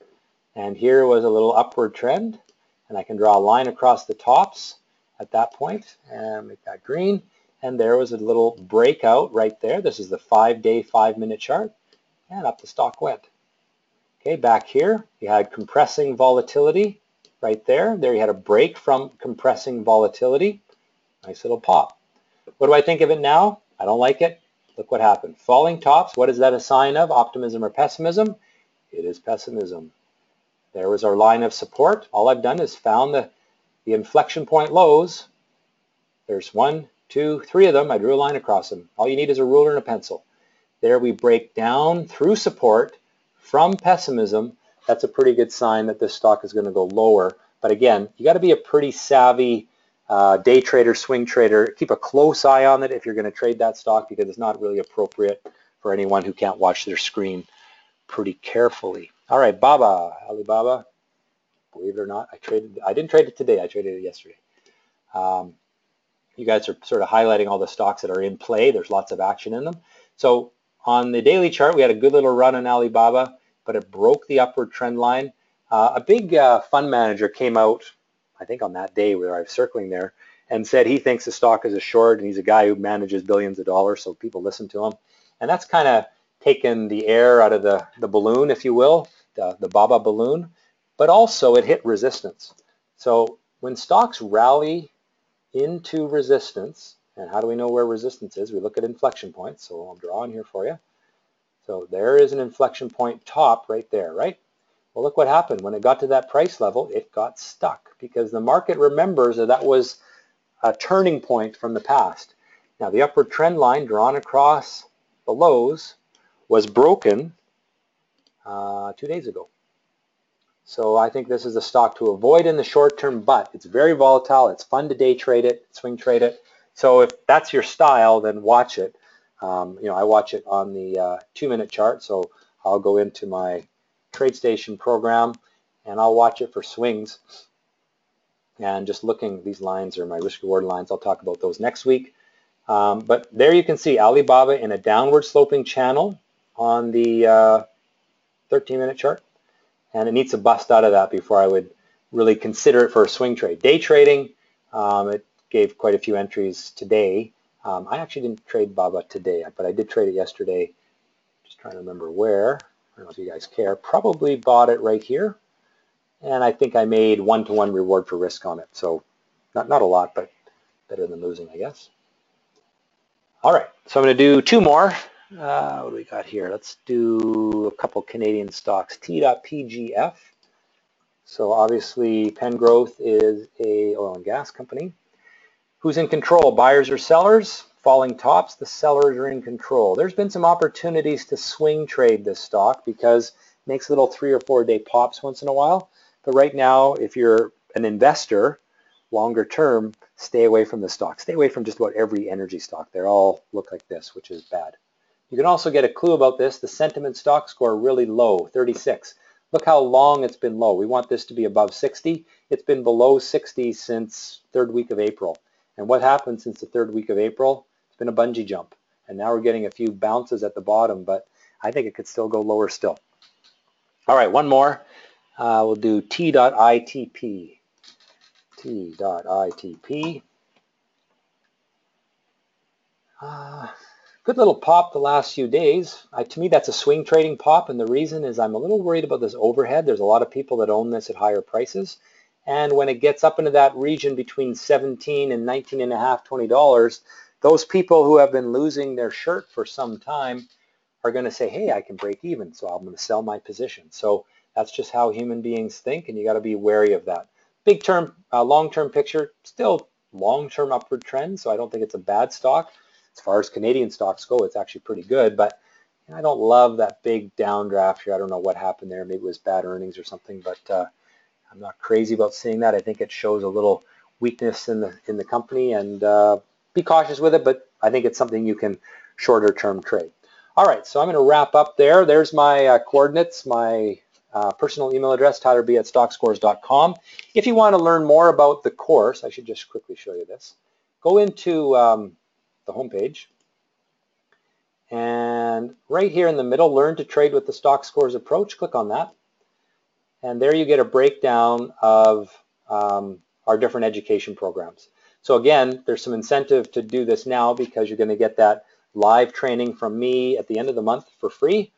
And here was a little upward trend. And I can draw a line across the tops at that point and make that green. And there was a little breakout right there. This is the five-day, five-minute chart. And up the stock went. Okay, back here, you had compressing volatility right there. There you had a break from compressing volatility. Nice little pop. What do I think of it now? I don't like it. Look what happened. Falling tops, what is that a sign of? Optimism or pessimism? It is pessimism. There was our line of support. All I've done is found the, the inflection point lows. There's one, two, three of them. I drew a line across them. All you need is a ruler and a pencil. There we break down through support from pessimism, that's a pretty good sign that this stock is going to go lower. But again, you got to be a pretty savvy uh, day trader, swing trader. Keep a close eye on it if you're going to trade that stock because it's not really appropriate for anyone who can't watch their screen pretty carefully. All right, Baba, Alibaba. Believe it or not, I traded. I didn't trade it today. I traded it yesterday. Um, you guys are sort of highlighting all the stocks that are in play. There's lots of action in them. So on the daily chart, we had a good little run on Alibaba, but it broke the upward trend line. Uh, a big uh, fund manager came out, I think on that day where I was circling there, and said he thinks the stock is a short, and he's a guy who manages billions of dollars, so people listen to him. And that's kind of taken the air out of the, the balloon, if you will, the, the Baba balloon, but also it hit resistance. So when stocks rally into resistance, and how do we know where resistance is? We look at inflection points. So I'll draw in here for you. So there is an inflection point top right there, right? Well, look what happened. When it got to that price level, it got stuck because the market remembers that that was a turning point from the past. Now, the upward trend line drawn across the lows was broken uh, two days ago. So I think this is a stock to avoid in the short term, but it's very volatile. It's fun to day trade it, swing trade it. So if that's your style, then watch it. Um, you know, I watch it on the uh, two-minute chart, so I'll go into my TradeStation program and I'll watch it for swings. And just looking, these lines are my risk-reward lines. I'll talk about those next week. Um, but there you can see Alibaba in a downward sloping channel on the 13-minute uh, chart. And it needs to bust out of that before I would really consider it for a swing trade. Day trading, um, it gave quite a few entries today. Um, I actually didn't trade Baba today, but I did trade it yesterday. Just trying to remember where. I don't know if you guys care. Probably bought it right here. And I think I made one-to-one -one reward for risk on it. So not, not a lot, but better than losing, I guess. All right, so I'm going to do two more. Uh, what do we got here? Let's do a couple Canadian stocks. T.PGF. So obviously Pengrowth is a oil and gas company. Who's in control, buyers or sellers? Falling tops, the sellers are in control. There's been some opportunities to swing trade this stock because it makes little three or four day pops once in a while. But right now, if you're an investor, longer term, stay away from the stock. Stay away from just about every energy stock. They all look like this, which is bad. You can also get a clue about this. The sentiment stock score really low, 36. Look how long it's been low. We want this to be above 60. It's been below 60 since third week of April. And what happened since the third week of April? It's been a bungee jump. And now we're getting a few bounces at the bottom, but I think it could still go lower still. All right, one more. Uh, we'll do T.ITP. T.ITP. Uh, good little pop the last few days. I, to me, that's a swing trading pop, and the reason is I'm a little worried about this overhead. There's a lot of people that own this at higher prices. And when it gets up into that region between 17 and 19 and a half, 20 dollars, those people who have been losing their shirt for some time are going to say, hey, I can break even, so I'm going to sell my position. So that's just how human beings think, and you got to be wary of that. Big term, uh, long-term picture, still long-term upward trend, so I don't think it's a bad stock. As far as Canadian stocks go, it's actually pretty good, but I don't love that big downdraft here. I don't know what happened there. Maybe it was bad earnings or something, but uh, I'm not crazy about seeing that. I think it shows a little weakness in the in the company, and uh, be cautious with it. But I think it's something you can shorter term trade. All right, so I'm going to wrap up there. There's my uh, coordinates, my uh, personal email address, tylerb at stockscores.com. If you want to learn more about the course, I should just quickly show you this. Go into um, the homepage, and right here in the middle, learn to trade with the Stockscores approach. Click on that. And there you get a breakdown of um, our different education programs. So again, there's some incentive to do this now because you're going to get that live training from me at the end of the month for free.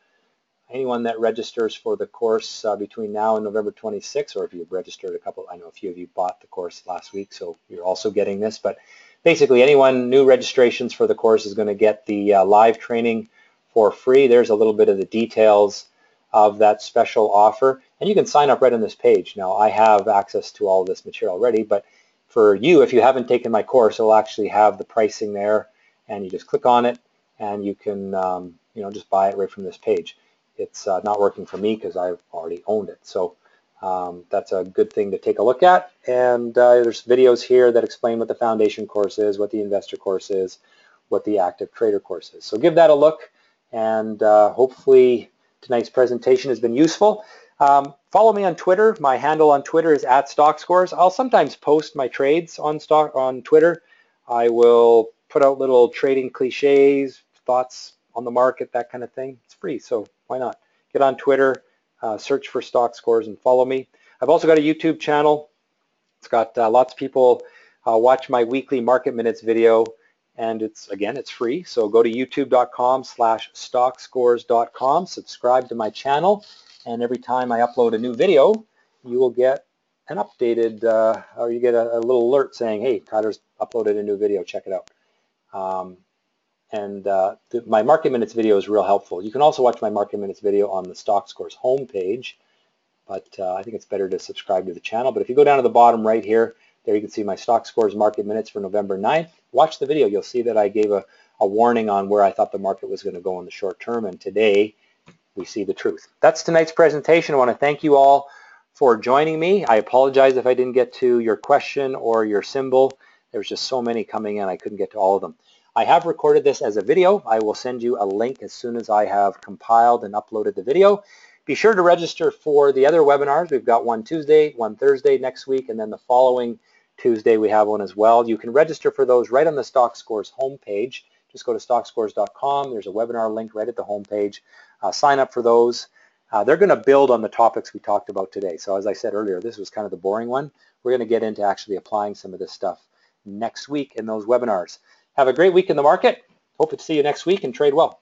Anyone that registers for the course uh, between now and November 26, or if you've registered a couple, I know a few of you bought the course last week, so you're also getting this. But basically, anyone new registrations for the course is going to get the uh, live training for free. There's a little bit of the details of that special offer. And you can sign up right on this page. Now, I have access to all this material already, but for you, if you haven't taken my course, it'll actually have the pricing there, and you just click on it, and you can, um, you know, just buy it right from this page. It's uh, not working for me because I've already owned it. So um, that's a good thing to take a look at. And uh, there's videos here that explain what the foundation course is, what the investor course is, what the active trader course is. So give that a look, and uh, hopefully tonight's presentation has been useful. Um, follow me on Twitter. My handle on Twitter is at StockScores. I'll sometimes post my trades on stock on Twitter. I will put out little trading cliches, thoughts on the market, that kind of thing. It's free, so why not? Get on Twitter, uh, search for Stockscores, and follow me. I've also got a YouTube channel. It's got uh, lots of people uh, watch my weekly market minutes video, and it's again, it's free. So go to youtube.com slash stockscores.com Subscribe to my channel and every time I upload a new video, you will get an updated, uh, or you get a, a, little alert saying, hey, Tyler's uploaded a new video, check it out. Um, and uh, the, my Market Minutes video is real helpful. You can also watch my Market Minutes video on the Stockscores homepage, but uh, I think it's better to subscribe to the channel. But if you go down to the bottom right here, there you can see my Stockscores Market Minutes for November 9th. Watch the video. You'll see that I gave a, a warning on where I thought the market was going to go in the short term, and today we see the truth. That's tonight's presentation. I want to thank you all for joining me. I apologize if I didn't get to your question or your symbol. There's just so many coming in, I couldn't get to all of them. I have recorded this as a video. I will send you a link as soon as I have compiled and uploaded the video. Be sure to register for the other webinars. We've got one Tuesday, one Thursday next week, and then the following Tuesday we have one as well. You can register for those right on the Stockscores homepage. Just go to stockscores.com. There's a webinar link right at the homepage uh, sign up for those. Uh, they're going to build on the topics we talked about today. So as I said earlier, this was kind of the boring one. We're going to get into actually applying some of this stuff next week in those webinars. Have a great week in the market. Hope to see you next week and trade well.